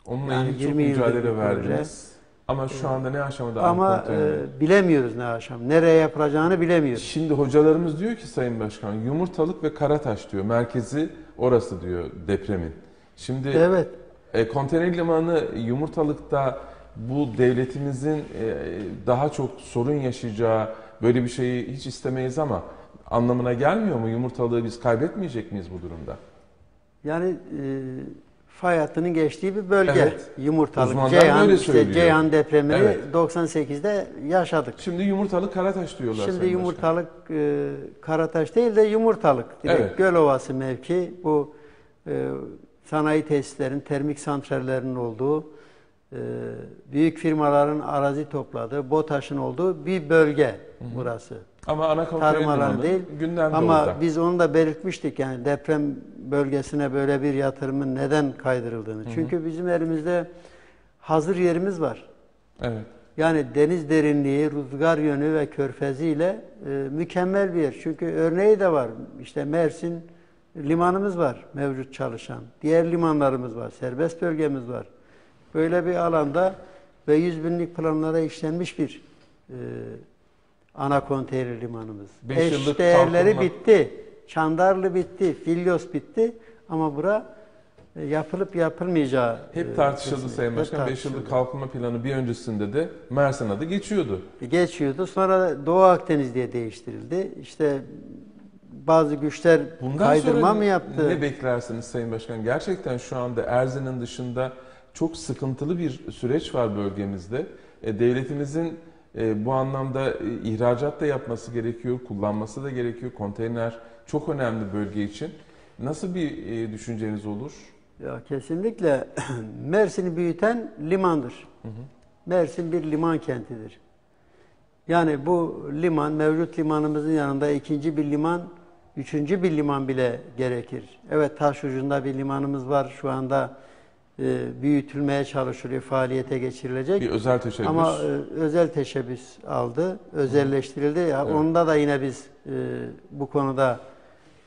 Speaker 1: Onunla
Speaker 2: Yani
Speaker 1: ilgili çok
Speaker 2: 20 yıllık
Speaker 1: mücadele verdiniz. Ama şu anda ne aşamada?
Speaker 2: Ama e, bilemiyoruz ne aşam. Nereye yapılacağını bilemiyoruz.
Speaker 1: Şimdi hocalarımız diyor ki Sayın Başkan Yumurtalık ve Karataş diyor. Merkezi orası diyor depremin. Şimdi
Speaker 2: Evet.
Speaker 1: e, konteyner limanı Yumurtalık'ta bu devletimizin e, daha çok sorun yaşayacağı böyle bir şeyi hiç istemeyiz ama anlamına gelmiyor mu? Yumurtalığı biz kaybetmeyecek miyiz bu durumda?
Speaker 2: Yani e, fay hattının geçtiği bir bölge.
Speaker 1: Evet.
Speaker 2: Yumurtalık,
Speaker 1: Uzmanlar
Speaker 2: Ceyhan, işte. Ceyhan depremini
Speaker 1: Evet.
Speaker 2: 98'de yaşadık.
Speaker 1: Şimdi yumurtalık Karataş diyorlar
Speaker 2: Şimdi yumurtalık e, Karataş değil de yumurtalık. Direkt
Speaker 1: Evet.
Speaker 2: Gölovası mevki bu e, sanayi tesislerin, termik santrallerinin olduğu, e, büyük firmaların arazi topladığı, BOTAŞ'ın olduğu bir bölge burası.
Speaker 1: Ama ana konteyner
Speaker 2: Tarım alanı değil.
Speaker 1: gündemde
Speaker 2: Ama
Speaker 1: orada.
Speaker 2: biz onu da belirtmiştik yani deprem bölgesine böyle bir yatırımın neden kaydırıldığını. Çünkü bizim elimizde hazır yerimiz var.
Speaker 1: Evet.
Speaker 2: Yani deniz derinliği, rüzgar yönü ve körfeziyle e, mükemmel bir yer. Çünkü örneği de var. İşte Mersin limanımız var mevcut çalışan. Diğer limanlarımız var. Serbest bölgemiz var. Böyle bir alanda ve 100 binlik planlara işlenmiş bir e, ana konteyner limanımız.
Speaker 1: Beş
Speaker 2: Eş
Speaker 1: yıllık
Speaker 2: değerleri
Speaker 1: kalkınma-
Speaker 2: bitti. Çandarlı bitti. Filyos bitti. Ama bura e, yapılıp yapılmayacağı
Speaker 1: Hep
Speaker 2: e,
Speaker 1: tartışıldı. Sayın Başkan. 5
Speaker 2: tartışıldı.
Speaker 1: yıllık kalkınma planı bir öncesinde de Mersin adı geçiyordu.
Speaker 2: geçiyordu. Sonra Doğu Akdeniz diye değiştirildi. İşte bazı güçler
Speaker 1: Bundan
Speaker 2: kaydırma
Speaker 1: sonra
Speaker 2: mı yaptı?
Speaker 1: ne beklersiniz Sayın Başkan? Gerçekten şu anda Erzin'in dışında çok sıkıntılı bir süreç var bölgemizde. E, devletimizin e, bu anlamda e, ihracat da yapması gerekiyor, kullanması da gerekiyor. Konteyner çok önemli bölge için. Nasıl bir e, düşünceniz olur?
Speaker 2: Ya kesinlikle Mersin'i büyüten limandır. Mersin bir liman kentidir. Yani bu liman, mevcut limanımızın yanında ikinci bir liman, üçüncü bir liman bile gerekir. Evet taş ucunda bir limanımız var şu anda e, büyütülmeye çalışılıyor, faaliyete geçirilecek.
Speaker 1: Bir özel teşebbüs.
Speaker 2: Ama e, özel teşebbüs aldı, özelleştirildi. Ya,
Speaker 1: Evet.
Speaker 2: Onda da yine biz e, bu konuda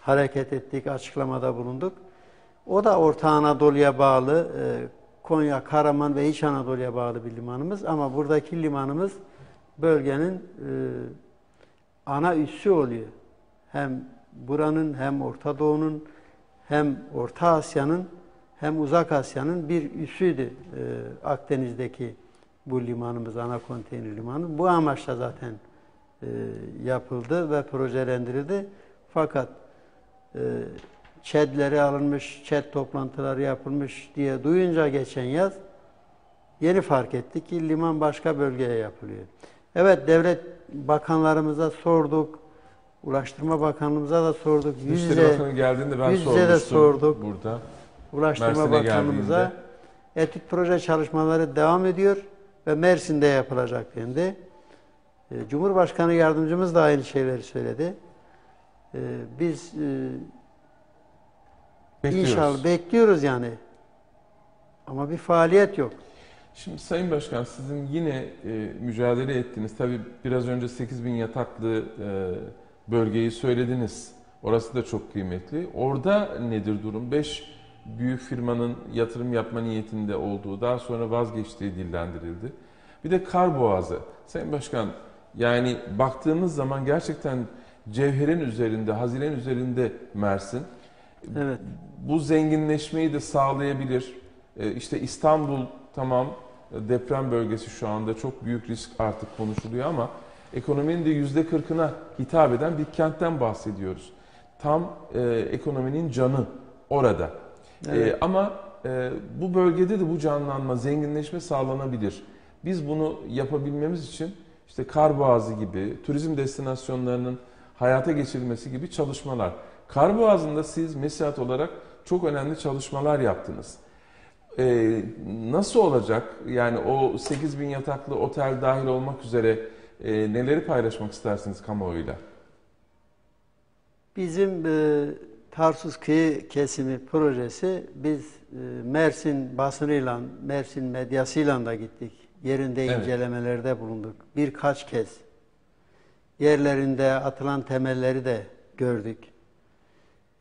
Speaker 2: hareket ettik, açıklamada bulunduk. O da Orta Anadolu'ya bağlı, e, Konya, Karaman ve İç Anadolu'ya bağlı bir limanımız. Ama buradaki limanımız bölgenin e, ana üssü oluyor. Hem buranın hem Orta Doğu'nun hem Orta Asya'nın hem Uzak Asya'nın bir üssüydü e, Akdeniz'deki bu limanımız, ana konteyner limanı. Bu amaçla zaten e, yapıldı ve projelendirildi. Fakat e, ÇED'leri alınmış, ÇED toplantıları yapılmış diye duyunca geçen yaz yeni fark ettik ki liman başka bölgeye yapılıyor. Evet devlet bakanlarımıza sorduk, Ulaştırma Bakanlığımıza da sorduk. Yüz yüze
Speaker 1: geldiğinde ben
Speaker 2: yüz yüze de sorduk.
Speaker 1: burada.
Speaker 2: Ulaştırma
Speaker 1: Mersin'e geldiğinde.
Speaker 2: etüt proje çalışmaları devam ediyor ve Mersin'de yapılacak dendi. E, Cumhurbaşkanı yardımcımız da aynı şeyleri söyledi. E, Biz e,
Speaker 1: Bekliyoruz.
Speaker 2: inşallah bekliyoruz yani. Ama bir faaliyet yok.
Speaker 1: Şimdi Sayın Başkan sizin yine e, mücadele ettiğiniz tabii biraz önce 8000 yataklı e, bölgeyi söylediniz. Orası da çok kıymetli. Orada nedir durum? 5 büyük firmanın yatırım yapma niyetinde olduğu, daha sonra vazgeçtiği dillendirildi. Bir de kar boğazı. Sayın Başkan yani baktığımız zaman gerçekten cevherin üzerinde, hazinenin üzerinde Mersin.
Speaker 2: Evet.
Speaker 1: Bu zenginleşmeyi de sağlayabilir. Ee, İşte İstanbul tamam e, deprem bölgesi şu anda çok büyük risk artık konuşuluyor ama ekonominin de yüzde kırkına hitap eden bir kentten bahsediyoruz. Tam e, ekonominin canı orada.
Speaker 2: Evet.
Speaker 1: E, ama e, bu bölgede de bu canlanma, zenginleşme sağlanabilir. Biz bunu yapabilmemiz için işte Karboğazı gibi turizm destinasyonlarının hayata geçirilmesi gibi çalışmalar. Karboğazı'nda siz MESİAD olarak çok önemli çalışmalar yaptınız. Ee, nasıl olacak? Yani o 8 bin yataklı otel dahil olmak üzere e, neleri paylaşmak istersiniz kamuoyuyla?
Speaker 2: Bizim e, Tarsus Kıyı Kesimi projesi biz e, Mersin basınıyla, Mersin medyasıyla da gittik. Yerinde
Speaker 1: Evet.
Speaker 2: incelemelerde bulunduk. Birkaç kez. Yerlerinde atılan temelleri de gördük.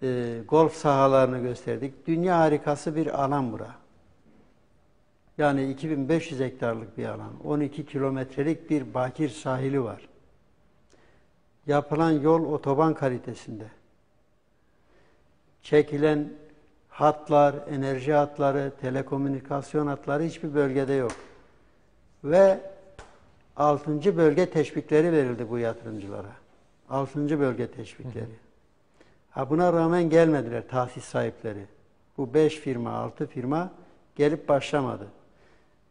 Speaker 2: E, golf sahalarını gösterdik. Dünya harikası bir alan bura. Yani 2500 hektarlık bir alan. 12 kilometrelik bir bakir sahili var. Yapılan yol otoban kalitesinde. Çekilen hatlar, enerji hatları, telekomünikasyon hatları hiçbir bölgede yok. ve 6. bölge teşvikleri verildi bu yatırımcılara. 6. bölge teşvikleri. Ha buna rağmen gelmediler tahsis sahipleri. Bu 5 firma, 6 firma gelip başlamadı.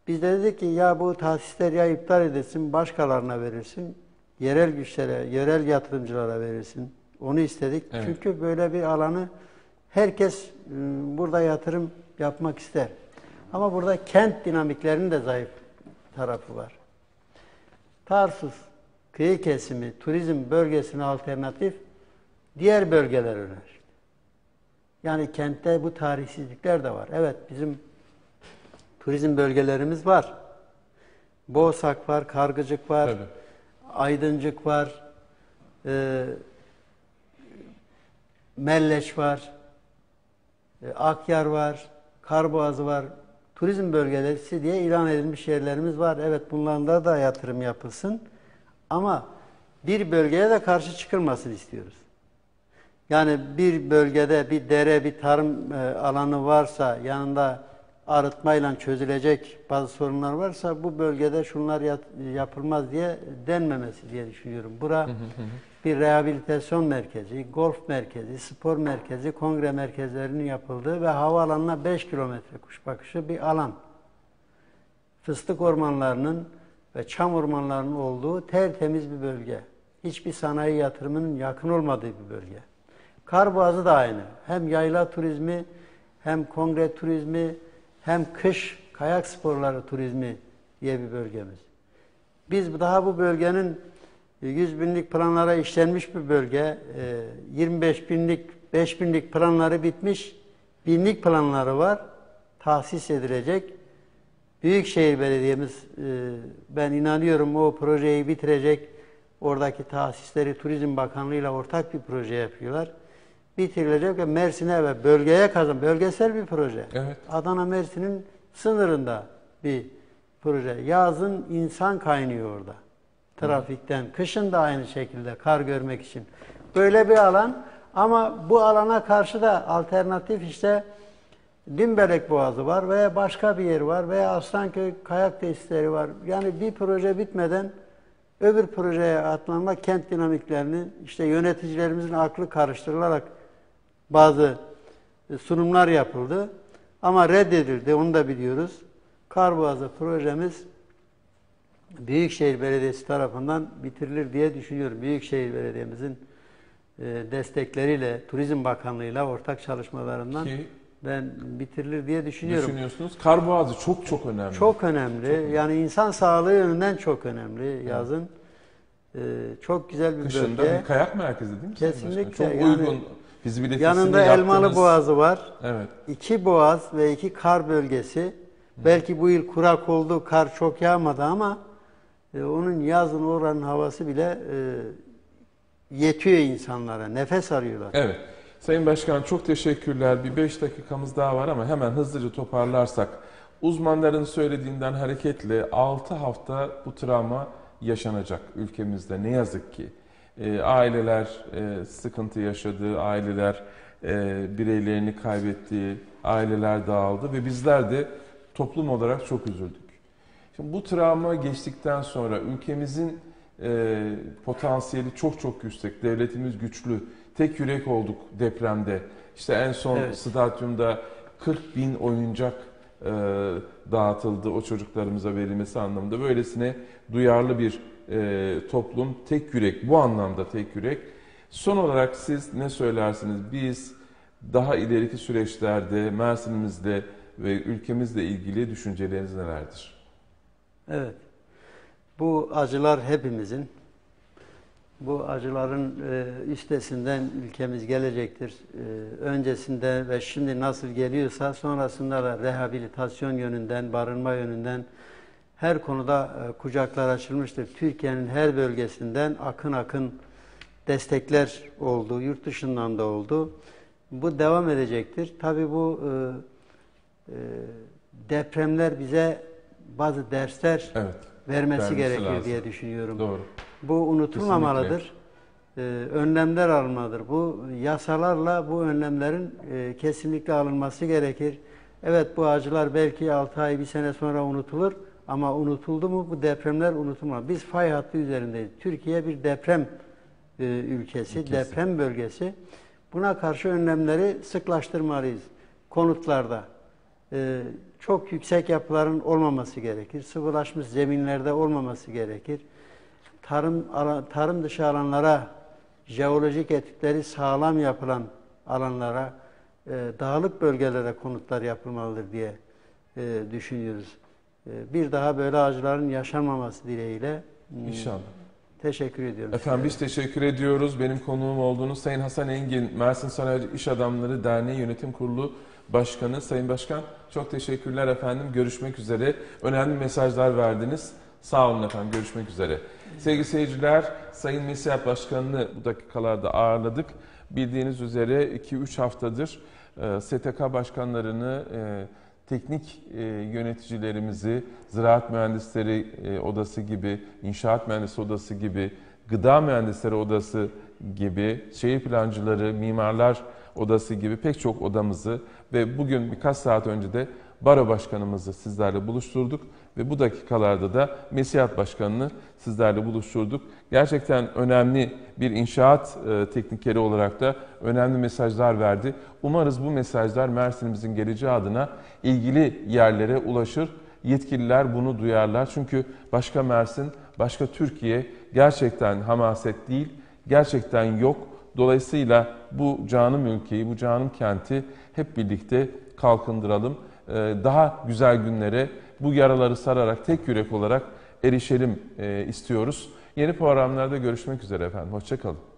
Speaker 2: Biz de dedik ki ya bu tahsisler ya iptal edilsin, başkalarına verilsin, yerel güçlere, yerel yatırımcılara verilsin. Onu istedik.
Speaker 1: Evet.
Speaker 2: Çünkü böyle bir alanı herkes ıı, burada yatırım yapmak ister. Ama burada kent dinamiklerinin de zayıf tarafı var. Tarsus kıyı kesimi, turizm bölgesine alternatif diğer bölgeler öner. Yani kentte bu tarihsizlikler de var. Evet bizim turizm bölgelerimiz var. Boğsak var, Kargıcık var,
Speaker 1: Tabii.
Speaker 2: Aydıncık var, e, Melleş var, e, Akyar var, Karboğazı var. Turizm bölgeleri diye ilan edilmiş yerlerimiz var. Evet bunlarda da yatırım yapılsın. Ama bir bölgeye de karşı çıkılmasın istiyoruz. Yani bir bölgede bir dere, bir tarım e, alanı varsa, yanında arıtmayla çözülecek bazı sorunlar varsa bu bölgede şunlar yapılmaz diye denmemesi diye düşünüyorum. Bura bir rehabilitasyon merkezi, golf merkezi, spor merkezi, kongre merkezlerinin yapıldığı ve havaalanına 5 kilometre kuş bakışı bir alan. Fıstık ormanlarının ve çam ormanlarının olduğu tertemiz bir bölge. Hiçbir sanayi yatırımının yakın olmadığı bir bölge. Karboğazı da aynı. Hem yayla turizmi, hem kongre turizmi, hem kış kayak sporları turizmi diye bir bölgemiz. Biz daha bu bölgenin 100 binlik planlara işlenmiş bir bölge. e, 25 binlik, 5 binlik planları bitmiş. Binlik planları var. Tahsis edilecek. Büyükşehir Belediye'miz e, ben inanıyorum o projeyi bitirecek. Oradaki tahsisleri Turizm Bakanlığı ile ortak bir proje yapıyorlar. Bitirilecek ve Mersin'e ve bölgeye kazan bölgesel bir proje.
Speaker 1: Evet.
Speaker 2: Adana Mersin'in sınırında bir proje. Yazın insan kaynıyor orada. Trafikten. Kışın da aynı şekilde kar görmek için. Böyle bir alan ama bu alana karşı da alternatif işte Dümbelek Boğazı var veya başka bir yer var veya Aslanköy kayak tesisleri var. Yani bir proje bitmeden öbür projeye atlanmak kent dinamiklerini işte yöneticilerimizin aklı karıştırılarak bazı sunumlar yapıldı. Ama reddedildi onu da biliyoruz. Karboğazı projemiz Büyükşehir Belediyesi tarafından bitirilir diye düşünüyorum. Büyükşehir Belediye'mizin e, destekleriyle, Turizm Bakanlığı'yla ortak çalışmalarından
Speaker 1: Ki
Speaker 2: ben bitirilir diye düşünüyorum.
Speaker 1: düşünüyorsunuz. Karboğazı çok çok önemli.
Speaker 2: Çok önemli. Yani insan sağlığı yönünden çok önemli yazın. Ee, çok güzel bir
Speaker 1: Kışında
Speaker 2: bölge.
Speaker 1: bir kayak merkezi değil mi?
Speaker 2: Kesinlikle.
Speaker 1: Çok
Speaker 2: Yani
Speaker 1: uygun. Fizibilitesini
Speaker 2: Yanında
Speaker 1: yaptınız.
Speaker 2: Elmalı Boğazı var.
Speaker 1: Evet.
Speaker 2: İki boğaz ve iki kar bölgesi. Belki bu yıl kurak oldu, kar çok yağmadı ama e, onun yazın oranın havası bile e, yetiyor insanlara. Nefes arıyorlar.
Speaker 1: Evet. Sayın Başkan çok teşekkürler. Bir 5 dakikamız daha var ama hemen hızlıca toparlarsak. Uzmanların söylediğinden hareketle 6 hafta bu travma yaşanacak ülkemizde ne yazık ki. E, aileler e, sıkıntı yaşadı, aileler e, bireylerini kaybetti, aileler dağıldı ve bizler de toplum olarak çok üzüldük. Şimdi bu travma geçtikten sonra ülkemizin e, potansiyeli çok çok yüksek. Devletimiz güçlü. Tek yürek olduk depremde. İşte en son
Speaker 2: Evet.
Speaker 1: stadyumda 40 bin oyuncak e, dağıtıldı o çocuklarımıza verilmesi anlamında. Böylesine duyarlı bir e, toplum. Tek yürek bu anlamda tek yürek. Son olarak siz ne söylersiniz? Biz daha ileriki süreçlerde Mersin'imizle ve ülkemizle ilgili düşünceleriniz nelerdir?
Speaker 2: Evet. Bu acılar hepimizin. Bu acıların e, üstesinden ülkemiz gelecektir. E, öncesinde ve şimdi nasıl geliyorsa sonrasında da rehabilitasyon yönünden, barınma yönünden her konuda e, kucaklar açılmıştır. Türkiye'nin her bölgesinden akın akın destekler oldu, yurt dışından da oldu. Bu devam edecektir. Tabii bu e, e, depremler bize bazı dersler
Speaker 1: Evet,
Speaker 2: vermesi
Speaker 1: Vermesi
Speaker 2: gerekiyor
Speaker 1: lazım.
Speaker 2: diye düşünüyorum.
Speaker 1: doğru.
Speaker 2: Bu unutulmamalıdır. Ee, önlemler alınmalıdır. Bu yasalarla bu önlemlerin e, kesinlikle alınması gerekir. Evet bu acılar belki 6 ay bir sene sonra unutulur Ama unutuldu mu bu depremler unutulmaz. Biz fay hattı üzerindeyiz. Türkiye bir deprem e, ülkesi,
Speaker 1: Ülkesi.
Speaker 2: deprem bölgesi. Buna karşı önlemleri sıklaştırmalıyız. Konutlarda e, çok yüksek yapıların olmaması gerekir. Sıvılaşmış zeminlerde olmaması gerekir. Tarım tarım dışı alanlara jeolojik etütleri sağlam yapılan alanlara e, dağlık bölgelere konutlar yapılmalıdır diye e, düşünüyoruz. E, bir daha böyle acıların yaşanmaması dileğiyle hmm,
Speaker 1: İnşallah.
Speaker 2: Teşekkür ediyorum.
Speaker 1: Efendim biz teşekkür ediyoruz. Benim konuğum olduğunuz Sayın Hasan Engin, Mersin Sanayi İş Adamları Derneği Yönetim Kurulu Başkanı. Sayın Başkan çok teşekkürler efendim. Görüşmek üzere. Önemli mesajlar verdiniz. Sağ olun efendim. Görüşmek üzere. Sevgili seyirciler, Sayın Mesiyat Başkanı'nı bu dakikalarda ağırladık. Bildiğiniz üzere 2-3 haftadır e, STK başkanlarını, e, teknik e, yöneticilerimizi, ziraat mühendisleri e, odası gibi, inşaat mühendisi odası gibi, gıda mühendisleri odası gibi, şehir plancıları, mimarlar odası gibi pek çok odamızı ve bugün birkaç saat önce de baro başkanımızı sizlerle buluşturduk ve bu dakikalarda da Mesiyat Başkanı'nı sizlerle buluşturduk. Gerçekten önemli bir inşaat e, teknikeri olarak da önemli mesajlar verdi. Umarız bu mesajlar Mersin'imizin geleceği adına ilgili yerlere ulaşır. Yetkililer bunu duyarlar. Çünkü başka Mersin, başka Türkiye gerçekten hamaset değil, gerçekten yok. Dolayısıyla bu canım ülkeyi, bu canım kenti hep birlikte kalkındıralım. Ee, Daha güzel günlere bu yaraları sararak tek yürek olarak erişelim e, istiyoruz. Yeni programlarda görüşmek üzere efendim. Hoşçakalın.